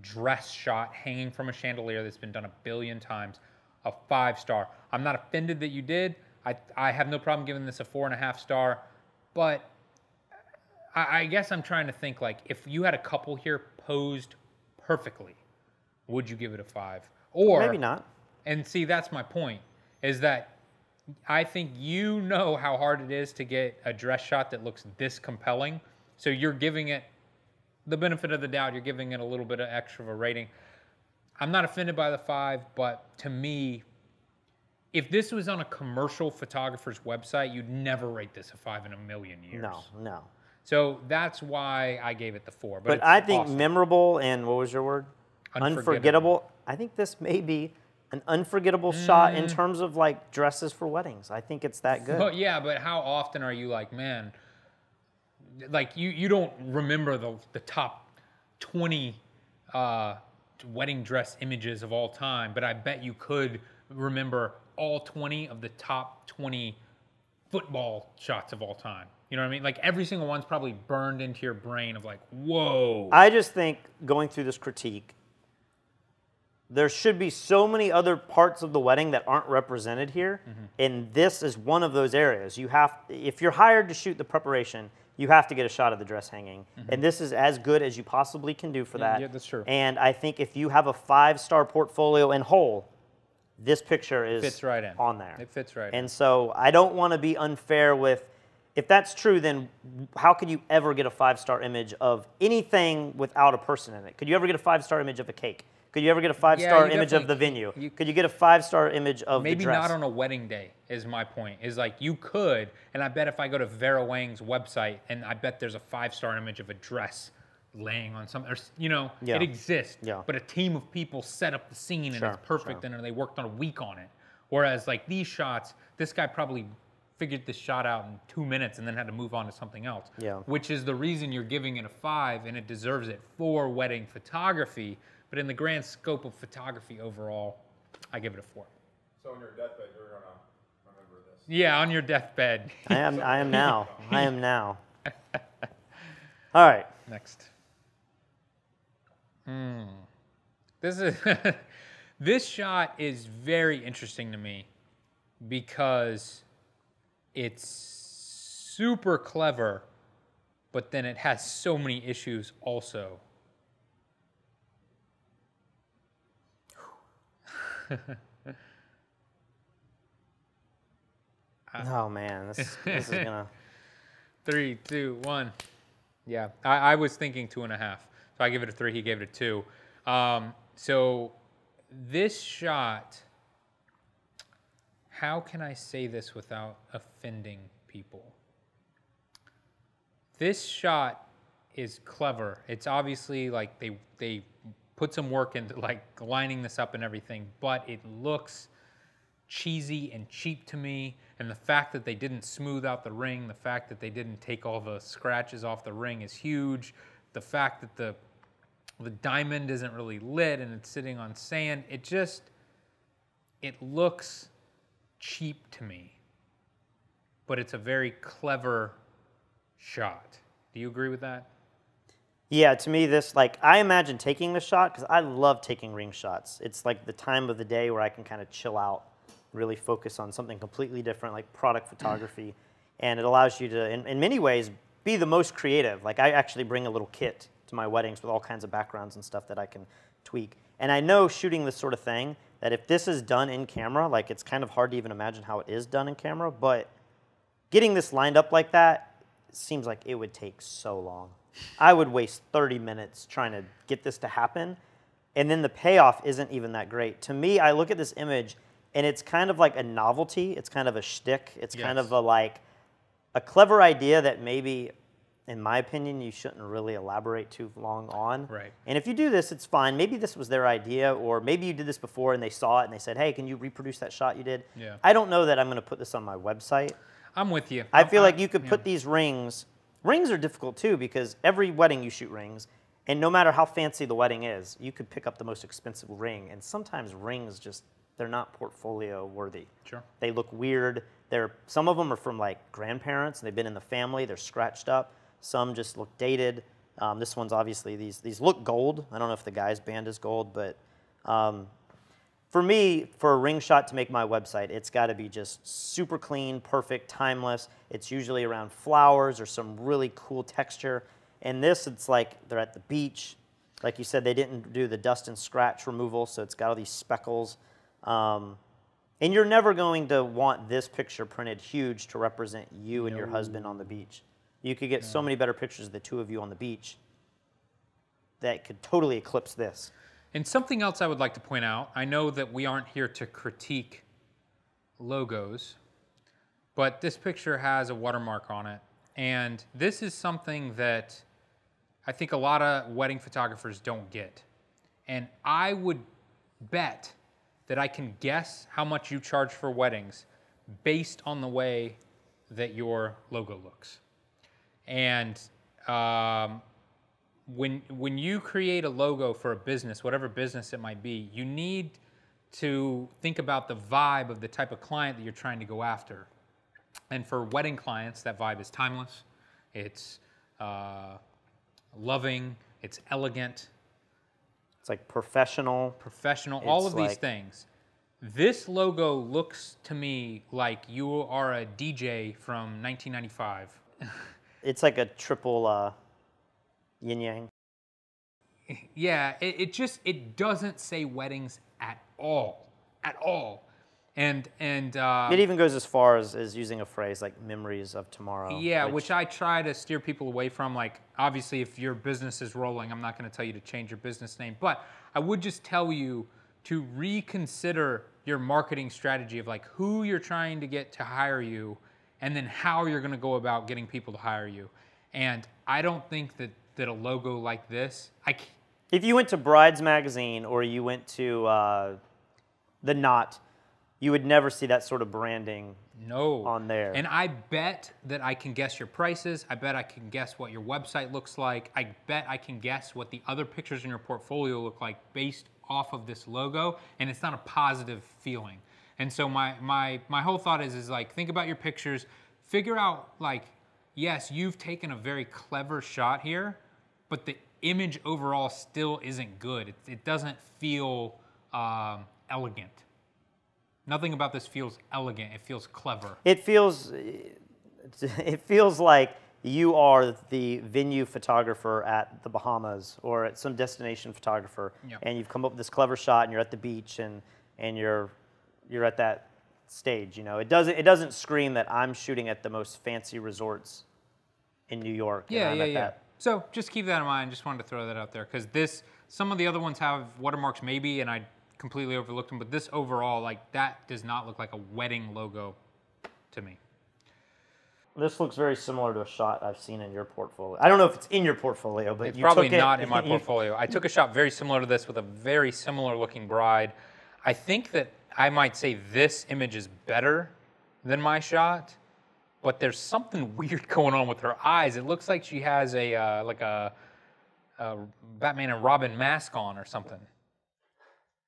dress shot hanging from a chandelier that's been done a billion times a five star. I'm not offended that you did. I, I have no problem giving this a four and a half star, but I, I guess I'm trying to think like if you had a couple here posed perfectly, would you give it a five? Or Maybe not. and see, that's my point, is that I think you know how hard it is to get a dress shot that looks this compelling. So you're giving it the benefit of the doubt. You're giving it a little bit of extra of a rating. I'm not offended by the five, but to me, if this was on a commercial photographer's website, you'd never rate this a five in a million years. No, no. So that's why I gave it the four. But, But I think awesome. memorable and what was your word? Unforgettable. I think this may be an unforgettable shot Mm. in terms of like dresses for weddings. I think it's that good. But yeah, but how often are you like, man, like you you don't remember the the top 20 uh wedding dress images of all time, but I bet you could remember all 20 of the top 20 football shots of all time. You know what I mean? Like every single one's probably burned into your brain of like, whoa. I just think going through this critique, there should be so many other parts of the wedding that aren't represented here, Mm-hmm. and this is one of those areas. You have, if you're hired to shoot the preparation, you have to get a shot of the dress hanging, and this is as good as you possibly can do for Mm-hmm. Yeah, that. yeah, that's true. And I think if you have a five-star portfolio in whole, this picture is fits right in. on there. It fits right in. And so I don't want to be unfair with, if that's true, then how could you ever get a five star image of anything without a person in it? Could you ever get a five star image of a cake? Could you ever get a five star you image of the venue? you- could you get a five star image of Maybe the dress? not on a wedding day is my point. Is like you could, and I bet if I go to Vera Wang's website, and I bet there's a five star image of a dress laying on some, or, you know, Yeah. it exists. Yeah. But a team of people set up the scene and Sure, it's perfect, and they worked on a week on it. Whereas like these shots, this guy probably figured this shot out in two minutes and then had to move on to something else. Yeah. Which is the reason you're giving it a five, and it deserves it for wedding photography. But in the grand scope of photography overall, I give it a four. So on your deathbed, you're gonna remember this. Yeah, on your deathbed. I am. I am now. (laughs) I am now. All right. Next. Hmm. This is (laughs) this shot is very interesting to me because it's super clever, but then it has so many issues also. (laughs) Oh man, this, this is gonna. (laughs) Three, two, one. Yeah, I, I was thinking two and a half. So I give it a three. He gave it a two. Um, so this shot. How can I say this without offending people? This shot is clever. It's obviously like they they put some work into like lining this up and everything, but it looks cheesy and cheap to me. And the fact that they didn't smooth out the ring, the fact that they didn't take all the scratches off the ring is huge. The fact that the the diamond isn't really lit and it's sitting on sand, it just it looks cheap to me. But it's a very clever shot. Do you agree with that? Yeah, to me, this like I imagine taking the shot because I love taking ring shots. It's like the time of the day where I can kind of chill out, really focus on something completely different, like product (clears throat) photography, and it allows you to, in, in many ways, be the most creative. Like I actually bring a little kit to my weddings with all kinds of backgrounds and stuff that I can tweak. And I know shooting this sort of thing that if this is done in camera, like it's kind of hard to even imagine how it is done in camera, but getting this lined up like that seems like it would take so long. I would waste 30 minutes trying to get this to happen, and then the payoff isn't even that great. To me, I look at this image, and it's kind of like a novelty. It's kind of a shtick. It's kind of a like a clever idea that maybe, in my opinion, you shouldn't really elaborate too long on. Right. And if you do this, it's fine. Maybe this was their idea, or maybe you did this before and they saw it and they said, "Hey, can you reproduce that shot you did?" Yeah. I don't know that I'm going to put this on my website. I'm with you. I feel like you could yeah. put these rings. Rings are difficult too because every wedding you shoot rings, and no matter how fancy the wedding is, you could pick up the most expensive ring, and sometimes rings just they're not portfolio worthy. Sure. They look weird. They're some of them are from like grandparents. and They've been in the family. They're scratched up. Some just look dated. Um, this one's obviously these these look gold. I don't know if the guy's band is gold, but um, for me, for a ring shot to make my website, it's got to be just super clean, perfect, timeless. It's usually around flowers or some really cool texture. And this, it's like they're at the beach. Like you said, they didn't do the dust and scratch removal, so it's got all these speckles. Um, and you're never going to want this picture printed huge to represent you and your husband on the beach. You could get so many better pictures of the two of you on the beach that could totally eclipse this. And something else I would like to point out I know that we aren't here to critique logos, but this picture has a watermark on it. And this is something that I think a lot of wedding photographers don't get. And I would bet that I can guess how much you charge for weddings based on the way that your logo looks. And um, when when you create a logo for a business, whatever business it might be, you need to think about the vibe of the type of client that you're trying to go after. And for wedding clients, that vibe is timeless. It's uh, loving. It's elegant. It's like professional. professional, all of these things. This logo looks to me like you are a DJ from 1995. (laughs) It's like a triple uh, yin yang. yeah, it, it just it doesn't say weddings at all, at all, and and uh, It even goes as far as, as using a phrase like memories of tomorrow. yeah, which, I try to steer people away from. Like, obviously, if your business is rolling, I'm not going to tell you to change your business name, but I would just tell you to reconsider your marketing strategy of like who you're trying to get to hire you, and then how you're going to go about getting people to hire you. And I don't think that that a logo like this, I. c- If you went to Brides Magazine or you went to uh, The Knot, you would never see that sort of branding. No. on there. And I bet that I can guess your prices. I bet I can guess what your website looks like. I bet I can guess what the other pictures in your portfolio look like based off of this logo. And it's not a positive feeling. And so my my my whole thought is is like think about your pictures, figure out like yes, you've taken a very clever shot here, but the image overall still isn't good. It, it doesn't feel um, elegant. Nothing about this feels elegant. It feels clever. It feels, (laughs) it feels like you are the venue photographer at the Bahamas or at some destination photographer, Yep. and you've come up with this clever shot, and you're at the beach, and and you're you're at that stage. You know, it doesn't it doesn't scream that I'm shooting at the most fancy resorts in New York. and Yeah, yeah, yeah. that- So just keep that in mind. Just wanted to throw that out there because this, some of the other ones have watermarks maybe, and I completely overlooked them. But this overall, like that, does not look like a wedding logo to me. This looks very similar to a shot I've seen in your portfolio. I don't know if it's in your portfolio, but It's you probably took it- not in my (laughs) portfolio. I took a shot very similar to this with a very similar looking bride. I think that I might say this image is better than my shot, but there's something (laughs) weird going on with her eyes. It looks like she has a uh, like a, a Batman and Robin mask on or something.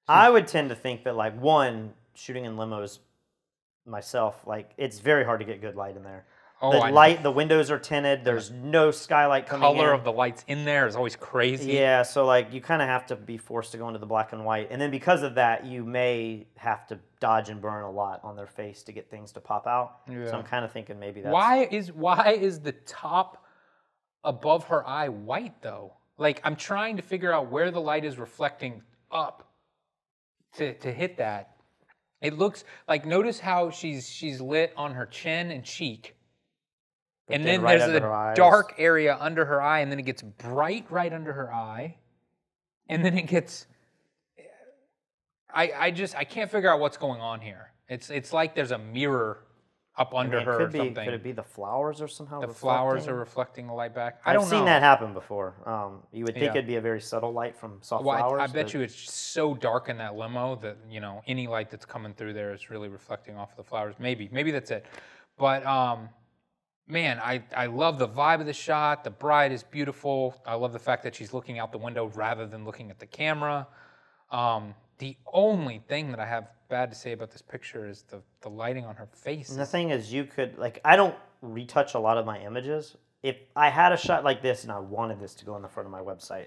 I would tend to think that like one shooting in limos myself, like it's very hard to get good light in there. Oh, the I know. light, the windows are tinted. There's no skylight coming color in. of the lights in there is always crazy. yeah, so like you kind of have to be forced to go into the black and white, and then because of that, you may have to dodge and burn a lot on their face to get things to pop out. Yeah. So I'm kind of thinking maybe that's Why is why is the top above her eye white though? Like I'm trying to figure out where the light is reflecting up to, to hit that. It looks like notice how she's she's lit on her chin and cheek. But and then then, right there's a dark area under her eye, and then it gets bright right under her eye. And then it gets I I just I can't figure out what's going on here. It's it's like there's a mirror up I under mean, her could or be, something. Could it be the flowers or somehow? The flowers are reflecting the light back. I I've don't seen know. that happen before. Um, you would think Yeah. it'd be a very subtle light from soft Well, I- I, bet but- you it's so dark in that limo that you know any light that's coming through there is really reflecting off of the flowers. Maybe, maybe that's it. But um, man, I I love the vibe of the shot. The bride is beautiful. I love the fact that she's looking out the window rather than looking at the camera. Um, the only thing that I have bad to say about this picture is the the lighting on her face. And the thing is, you could like I don't retouch a lot of my images. If I had a shot like this and I wanted this to go on the front of my website,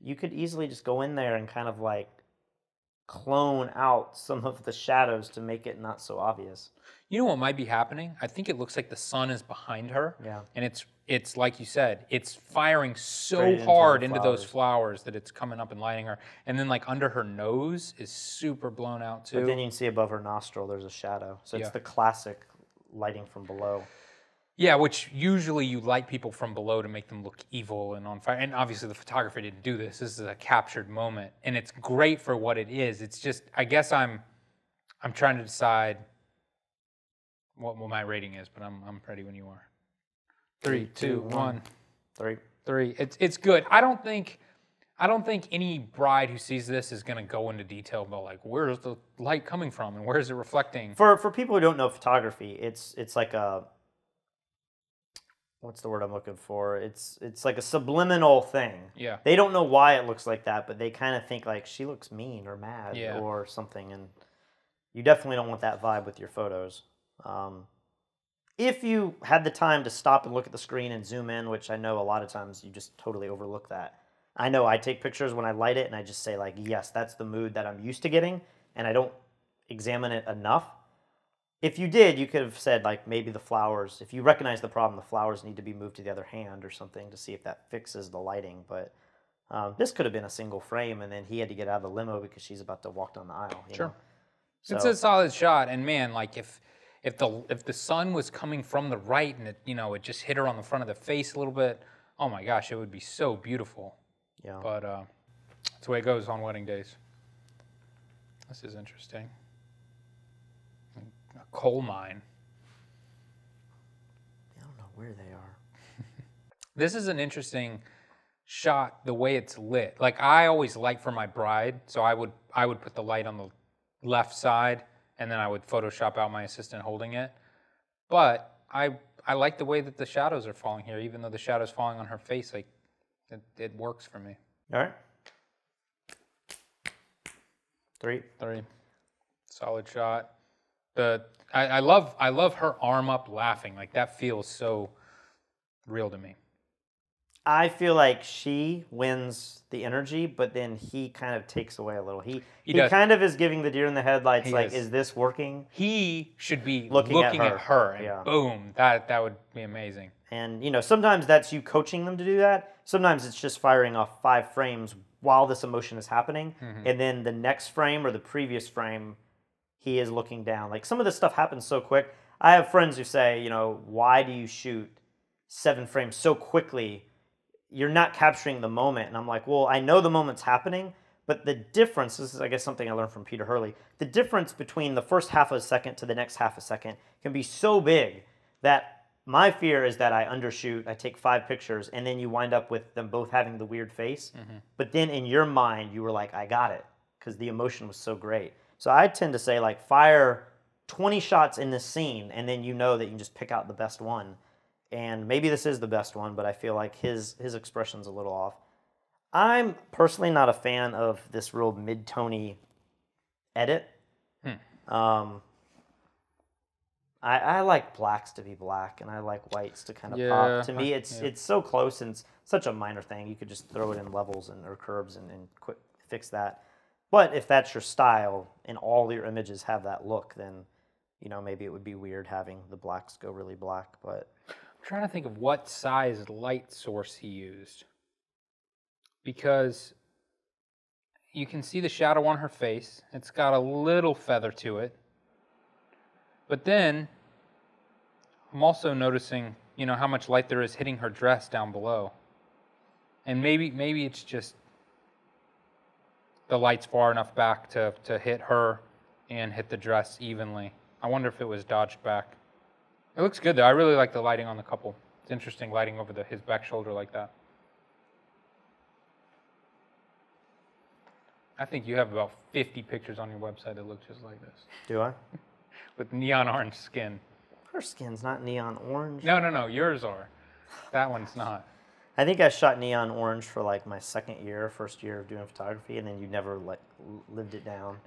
you could easily just go in there and kind of like clone out some of the shadows to make it not so obvious. You know what might be happening? I think it looks like the sun is behind her. Yeah. And it's it's like you said, it's firing so Straight hard into those flowers. flowers that it's coming up and lighting her. And then like under her nose is super blown out too. But then you can see above her nostril there's a shadow. So it's Yeah. the classic lighting from below. yeah, which usually you light people from below to make them look evil and on fire. And obviously the photographer didn't do this. This is a captured moment. And it's great for what it is. It's just I guess I'm I'm trying to decide what, what my rating is, but I'm I'm ready when you are. Three, two, one. Three. three. It's it's good. I don't think I don't think any bride who sees this is going to go into detail about like where's the light coming from and where is it reflecting. For for people who don't know photography, it's it's like a what's the word I'm looking for? It's it's like a subliminal thing. Yeah. They don't know why it looks like that, but they kind of think like she looks mean or mad Yeah. or something, and you definitely don't want that vibe with your photos. Um, if you had the time to stop and look at the screen and zoom in, which I know a lot of times you just totally overlook that. I know I take pictures when I light it and I just say like, yes, that's the mood that I'm used to getting, and I don't examine it enough. If you did, you could have said like maybe the flowers. If you recognize the problem, the flowers need to be moved to the other hand or something to see if that fixes the lighting. But um, this could have been a single frame, and then he had to get out of the limo because she's about to walk down the aisle. you Sure. know? It's a solid shot, and man, like if if the if the sun was coming from the right and it you know it just hit her on the front of the face a little bit, oh my gosh, it would be so beautiful. yeah. But uh, that's the way it goes on wedding days. This is interesting. A coal mine. I don't know where they are. (laughs) This is an interesting shot. The way it's lit. Like I always light for my bride, so I would I would put the light on the left side, and then I would Photoshop out my assistant holding it. But I I like the way that the shadows are falling here, even though the shadows falling on her face, like it, it works for me. All right. Three. Three. Solid shot. The I, I love I love her arm up laughing. Like that feels so real to me. I feel like she wins the energy, but then he kind of takes away a little. He He he, kind of is giving the deer in the headlights. He like, is. is this working? He should be Looking looking, at at, her. her. and Yeah. boom, that that would be amazing. And you know, sometimes that's you coaching them to do that. Sometimes it's just firing off five frames while this emotion is happening, mm-hmm. and then the next frame or the previous frame, he is looking down. Like some of this stuff happens so quick. I have friends who say, you know, why do you shoot seven frames so quickly? You're not capturing the moment. And I'm like, well, I know the moment's happening, but the difference, this is, I guess, something I learned from Peter Hurley, the difference between the first half of a second to the next half a second can be so big that my fear is that I undershoot, I take five pictures, and then you wind up with them both having the weird face. Mm-hmm. But then in your mind, you were like, I got it, because the emotion was so great. So I tend to say, like, fire 20 shots in this scene, and then you know that you can just pick out the best one. And maybe this is the best one, but I feel like his his expression's a little off. I'm personally not a fan of this real mid-tony edit. Um, I, I like blacks to be black, and I like whites to kind of Yeah, pop. To me, it's yeah. it's so close and it's such a minor thing. You could just throw it in levels and or curves and, and quick fix that. But if that's your style and all your images have that look, then you know maybe it would be weird having the blacks go really black. But trying to think of what size light source he used. Because you can see the shadow on her face. It's got a little feather to it. But then I'm also noticing, you know, how much light there is hitting her dress down below. And maybe maybe it's just the light's far enough back to, to hit her and hit the dress evenly. I wonder if it was dodged back. It looks good though. I really like the lighting on the couple. It's interesting lighting over the his back shoulder like that. I think you have about 50 pictures on your website that look just like this do I? (laughs) with neon orange skin. Her skin's not neon orange. No, no, no. Yours are. That one's not. I think I shot neon orange for like my second year, first year of doing photography, and then you never like lived it down. (laughs)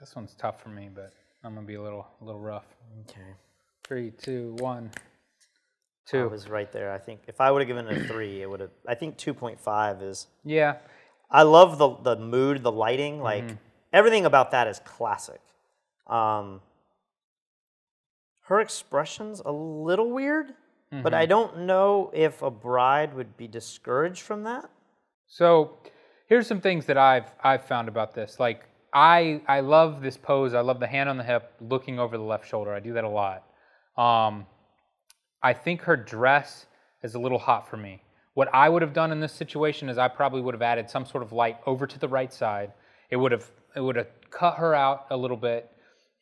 This one's tough for me, but I'm gonna be a little, a little rough. Okay. Three, two, one, I two. was right there. I think if I would have given it a three, it would have. I think two point five is. Yeah, I love the the mood, the lighting, like Mm-hmm. everything about that is classic. Um, her expression's a little weird, but Mm-hmm. I don't know if a bride would be discouraged from that. So here's some things that I've I've found about this. Like I I love this pose. I love the hand on the hip, looking over the left shoulder. I do that a lot. Um, I think her dress is a little hot for me. What I would have done in this situation is I probably would have added some sort of light over to the right side. It would have it would have cut her out a little bit.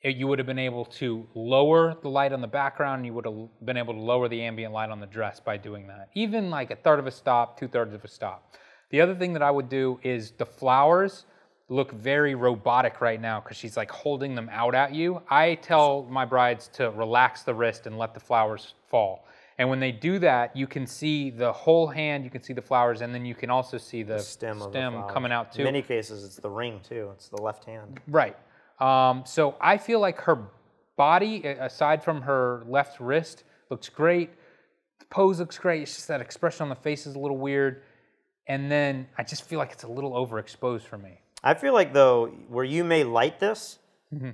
It- you would have been able to lower the light on the background. You would have been able to lower the ambient light on the dress by doing that. Even like a third of a stop, two thirds of a stop. The other thing that I would do is the flowers. Look very robotic right now because she's like holding them out at you. I tell my brides to relax the wrist and let the flowers fall. And when they do that, you can see the whole hand, you can see the flowers, and then you can also see the, Stem, of the coming out too. In many cases, it's the ring too. It's the left hand. Right. Um, so I feel like her body, aside from her left wrist, looks great. The pose looks great. It's just that expression on the face is a little weird. And then I just feel like it's a little overexposed for me. I feel like though, where you may light this, Mm-hmm.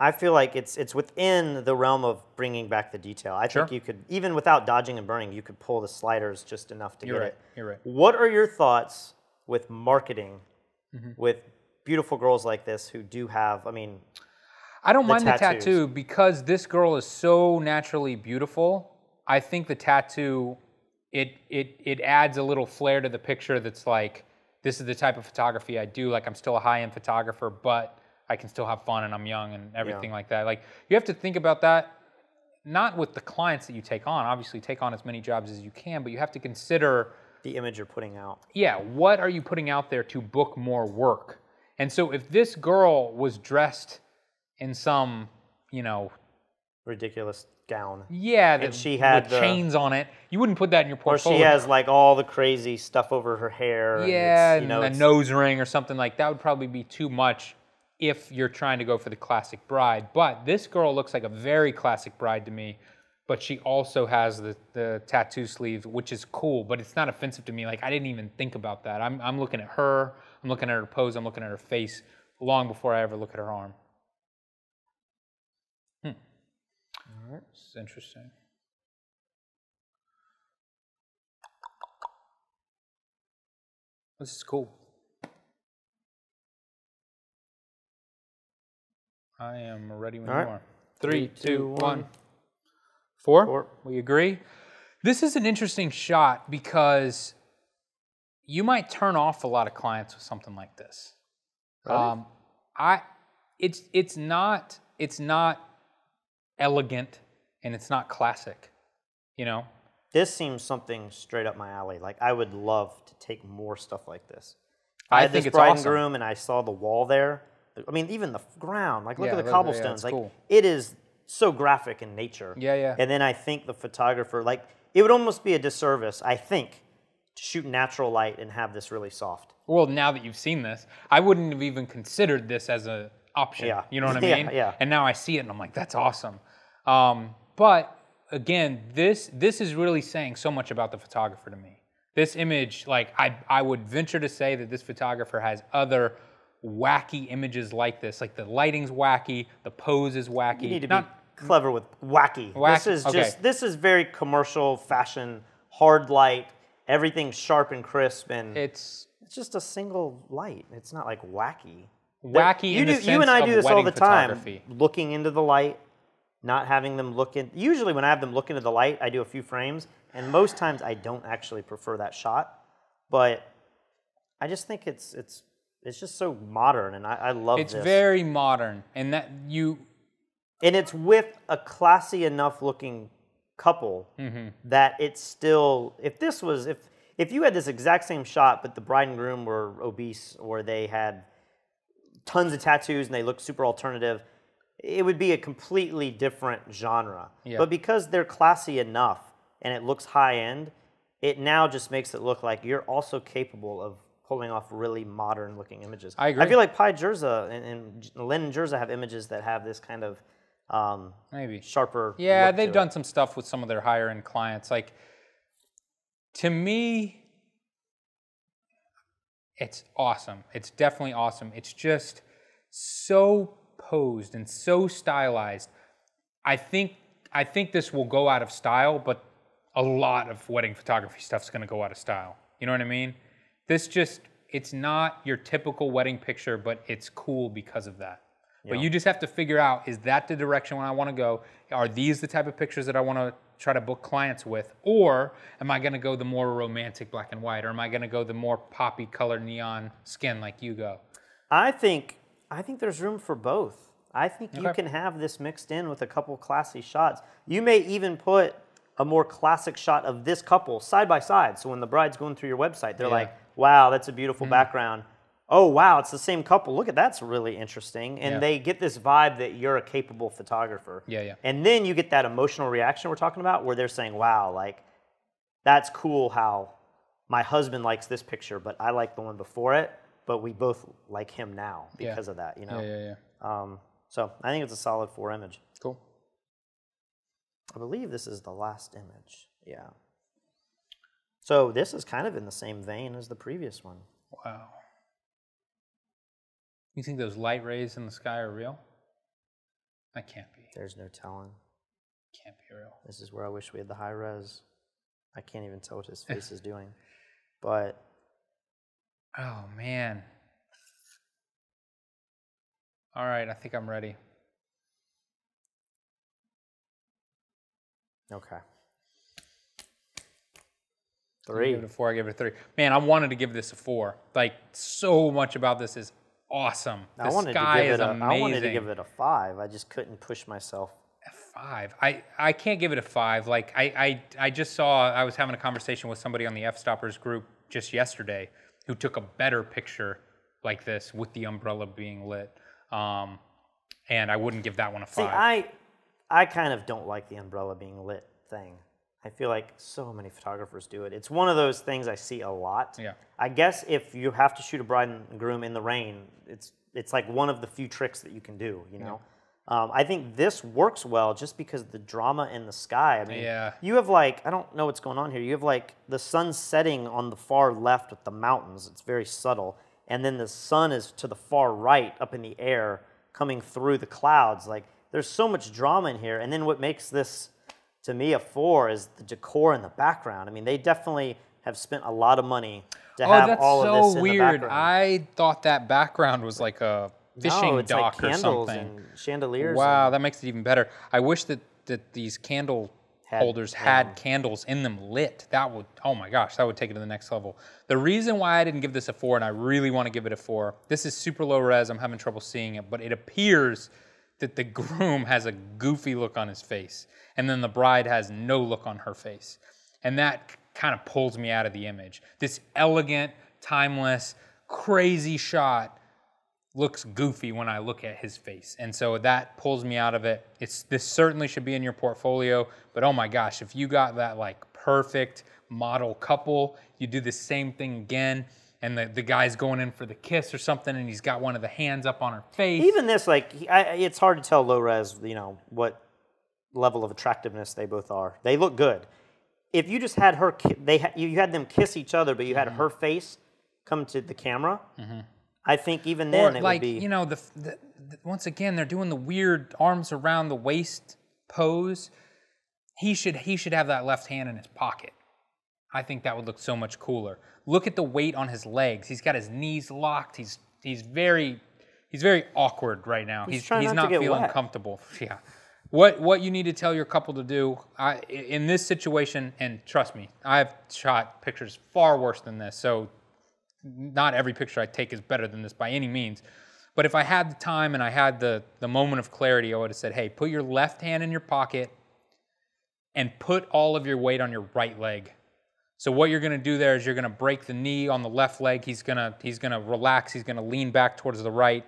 I feel like it's it's within the realm of bringing back the detail. I Sure. think you could even without dodging and burning, you could pull the sliders just enough to You're get right. it. You're right. What are your thoughts with marketing Mm-hmm. with beautiful girls like this who do have? I mean, I don't The mind the tattoo because this girl is so naturally beautiful. I think the tattoo it it it adds a little flair to the picture that's like this is the type of photography I do. Like I'm still a high-end photographer, but I can still have fun and I'm young and everything like that. Like you have to think about that not with the clients that you take on. Obviously take on as many jobs as you can, but you have to consider the image you're putting out. yeah, what are you putting out there to book more work? And so if this girl was dressed in some, you know, Ridiculous gown. yeah, that, she had with the- chains on it, you wouldn't put that in your portfolio. Or she has like all the crazy stuff over her hair. yeah, it's, you know, and a nose ring or something like that would probably be too much if you're trying to go for the classic bride. But this girl looks like a very classic bride to me. But she also has the, the tattoo sleeve, which is cool, but it's not offensive to me. Like I didn't even think about that. I'm, I'm looking at her, I'm looking at her pose, I'm looking at her face long before I ever look at her arm. It's interesting. This is cool. I am ready when All you right. are. Three, Three, two, two, one. one. Four? Four. We agree? This is an interesting shot because you might turn off a lot of clients with something like this. Um, I, it's it's not it's not elegant and it's not classic, you know. This seems something straight up my alley. Like I would love to take more stuff like this. I I had think this it's bride awesome. and groom, and I saw the wall there. I mean, even the ground. Like, look Yeah, at the look- cobblestones. it's like, cool. it is so graphic in nature. Yeah, yeah. And then I think the photographer, like, it would almost be a disservice, I think, to shoot natural light and have this really soft. Well, now that you've seen this, I wouldn't have even considered this as an option. Yeah. You know what I (laughs) Yeah, mean? yeah. And now I see it and I'm like, that's awesome. Um, but again, this this is really saying so much about the photographer to me. This image, like I I would venture to say that this photographer has other wacky images like this. Like the lighting's wacky, the pose is wacky. You need to Not, be clever with wacky. Wack- This is okay. just this is very commercial fashion, hard light, everything's sharp and crisp, and it's it's just a single light. It's not like wacky. wacky you do, you and I do this all the time, looking into the light, not having them look in. Usually, when I have them look into the light, I do a few frames, and most times I don't actually prefer that shot. But I just think it's it's it's just so modern, and I, I love It's this. very modern, and that you and it's with a classy enough looking couple Mm-hmm. that it's still. If this was if if you had this exact same shot, but the bride and groom were obese or they had tons of tattoos and they looked super alternative, it would be a completely different genre. Yeah. But because they're classy enough and it looks high end, it now just makes it look like you're also capable of pulling off really modern looking images. I agree. I feel like Pye Jirsa and, and Lin and Jirsa have images that have this kind of um, maybe sharper. Yeah, they've done It. some stuff with some of their higher end clients. Like, to me, it's awesome. It's definitely awesome. It's just so posed and so stylized. I think I think this will go out of style, but a lot of wedding photography stuff's going to go out of style. You know what I mean? This just it's not your typical wedding picture, but it's cool because of that. But you just have to figure out is that the direction I want to go? Are these the type of pictures that I want to try to book clients with? Or am I going to go the more romantic black and white? Or am I going to go the more poppy color neon skin like you go? I think I think there's room for both. I think you can have this mixed in with a couple classy shots. You may even put a more classic shot of this couple side by side. So when the bride's going through your website, they're Yeah. like, "Wow, that's a beautiful mm. background." oh wow, it's the same couple. Look at that's really interesting. And Yeah. they get this vibe that you're a capable photographer. Yeah, yeah. And then you get that emotional reaction we're talking about where they're saying, wow, like that's cool how my husband likes this picture, but I like the one before it, but we both like him now Yeah. because of that, you know? Yeah, yeah, yeah. Um, so I think it's a solid four image. Cool. I believe this is the last image. Yeah. So this is kind of in the same vein as the previous one. Wow. You think those light rays in the sky are real? That can't be. There's no telling. Can't be real. This is where I wish we had the high res. I can't even tell what his face is doing. But Oh man. All right, I think I'm ready. okay. Three. Give it a four. I give it a three. Man, I wanted to give this a four. Like so much about this is awesome. The I wanted sky to give is it a, amazing. I wanted to give it a five. I just couldn't push myself. A five. I, I can't give it a five. Like I, I I just saw I was having a conversation with somebody on the Fstoppers group just yesterday who took a better picture like this with the umbrella being lit. Um, and I wouldn't give that one a five. See. I I kind of don't like the umbrella being lit thing. I feel like so many photographers do it. It's one of those things I see a lot. Yeah. I guess if you have to shoot a bride and groom in the rain, it's it's like one of the few tricks that you can do. You know. Um, I think this works well just because the drama in the sky. I mean, Yeah. you have like I don't know what's going on here. You have like the sun setting on the far left with the mountains. It's very subtle, and then the sun is to the far right, up in the air, coming through the clouds. Like there's so much drama in here. And then what makes this to me a four is the decor in the background. I mean, they definitely have spent a lot of money to oh, have all of so this in weird. the background. I thought that background was like a fishing no, dock like or something. and chandeliers. Wow, that makes it even better. I wish that that these candle Had- holders had candles in them lit. That would oh my gosh, that would take it to the next level. The reason why I didn't give this a four, and I really want to give it a four, this is super low res. I'm having trouble seeing it, but it appears that the (laughs) groom has a goofy look on his face, and then the bride has no look on her face, and that kind of pulls me out of the image. This elegant, timeless, crazy shot looks goofy when I look at his face. And so that pulls me out of it. It's this certainly should be in your portfolio, but oh my gosh, if you got that like perfect model couple, you do the same thing again and the, the guy's going in for the kiss or something and he's got one of the hands up on her face. Even this, like, I, it's hard to tell low res, you know, what level of attractiveness they both are. They look good. If you just had her, they you had them kiss each other, but you Mm-hmm. had her face come to the camera. I think even or then it like, would be. you know, the, the, the once again they're doing the weird arms around the waist pose. He should he should have that left hand in his pocket. I think that would look so much cooler. Look at the weight on his legs. He's got his knees locked. He's he's very he's very awkward right now. He's He's trying he's not not feeling wet. comfortable. (laughs) Yeah. What what you need to tell your couple to do I, in this situation, and trust me, I've shot pictures far worse than this. So not every picture I take is better than this by any means. But if I had the time and I had the, the moment of clarity, I would have said, hey, put your left hand in your pocket and put all of your weight on your right leg. So what you're gonna do there is you're gonna break the knee on the left leg. He's gonna he's gonna relax, he's gonna lean back towards the right.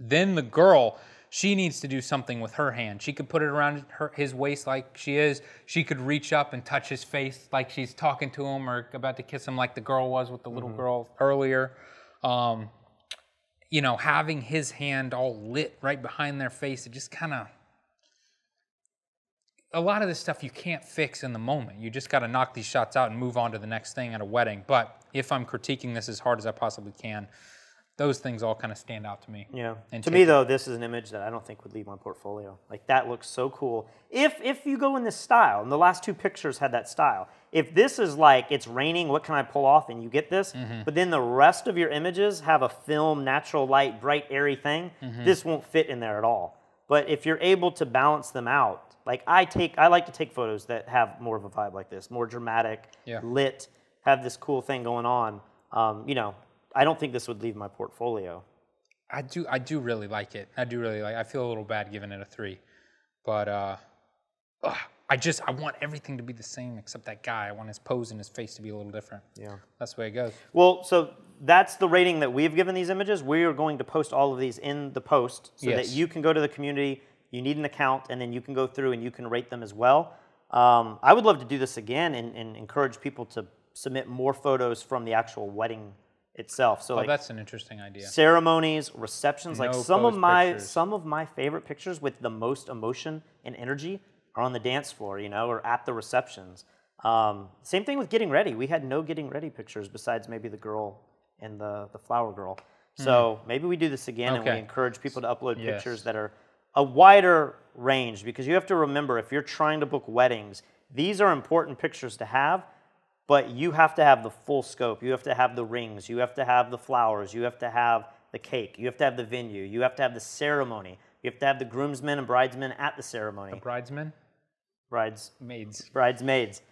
Then the girl, she needs to do something with her hand. She could put it around her, his waist like she is. She could reach up and touch his face like she's talking to him or about to kiss him like the girl was with the little girl earlier. Um, you know, having his hand all lit right behind their face, it just kind of. A lot of this stuff you can't fix in the moment. You just got to knock these shots out and move on to the next thing at a wedding. But if I'm critiquing this as hard as I possibly can, those things all kind of stand out to me. Yeah. and to me, though, this is an image that I don't think would leave my portfolio. Like that looks so cool. If if you go in this style, and the last two pictures had that style. If this is like it's raining, what can I pull off? And you get this, Mm-hmm. but then the rest of your images have a film, natural light, bright, airy thing. Mm-hmm. This won't fit in there at all. But if you're able to balance them out, like I take, I like to take photos that have more of a vibe like this, more dramatic, Yeah. lit, have this cool thing going on. Um, you know, I don't think this would leave my portfolio. I do I do really like it. I do really like I feel a little bad giving it a three. But uh ugh, I just I want everything to be the same except that guy. I want his pose and his face to be a little different. Yeah. That's the way it goes. Well, so that's the rating that we've given these images. We are going to post all of these in the post so that you can go to the community. You need an account, and then you can go through and you can rate them as well. Um, I would love to do this again and, and encourage people to submit more photos from the actual wedding itself. So Oh, like that's an interesting idea. ceremonies, receptions. Like some of my pictures. some of my favorite pictures with the most emotion and energy are on the dance floor, you know, or at the receptions. Um, same thing with getting ready. We had no getting ready pictures besides maybe the girl and the the flower girl. So maybe we do this again and Hmm. We encourage people to upload Yes. pictures that are a wider range because you have to remember if you're trying to book weddings, these are important pictures to have, but you have to have the full scope. You have to have the rings, you have to have the flowers, you have to have the cake, you have to have the venue, you have to have the ceremony, you have to have the groomsmen and bridesmen at the ceremony. The bridesmen, Brides, maids. bridesmaids.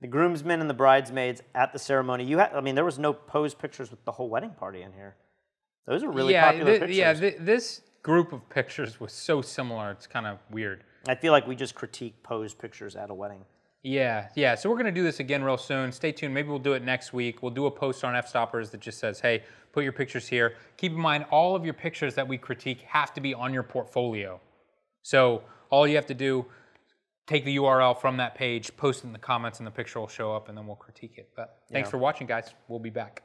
The groomsmen and the bridesmaids at the ceremony. You had, I mean, there was no pose pictures with the whole wedding party in here. Those are really yeah, popular thi- pictures. yeah. thi- this group of pictures was so similar. It's kind of weird. I feel like we just critique pose pictures at a wedding. Yeah, yeah. So we're gonna do this again real soon. Stay tuned. Maybe we'll do it next week. We'll do a post on Fstoppers that just says, "Hey, put your pictures here." Keep in mind, all of your pictures that we critique have to be on your portfolio. So all you have to do, take the URL from that page, post it in the comments, and the picture will show up, and then we'll critique it. But thanks Yeah. for watching, guys. We'll be back.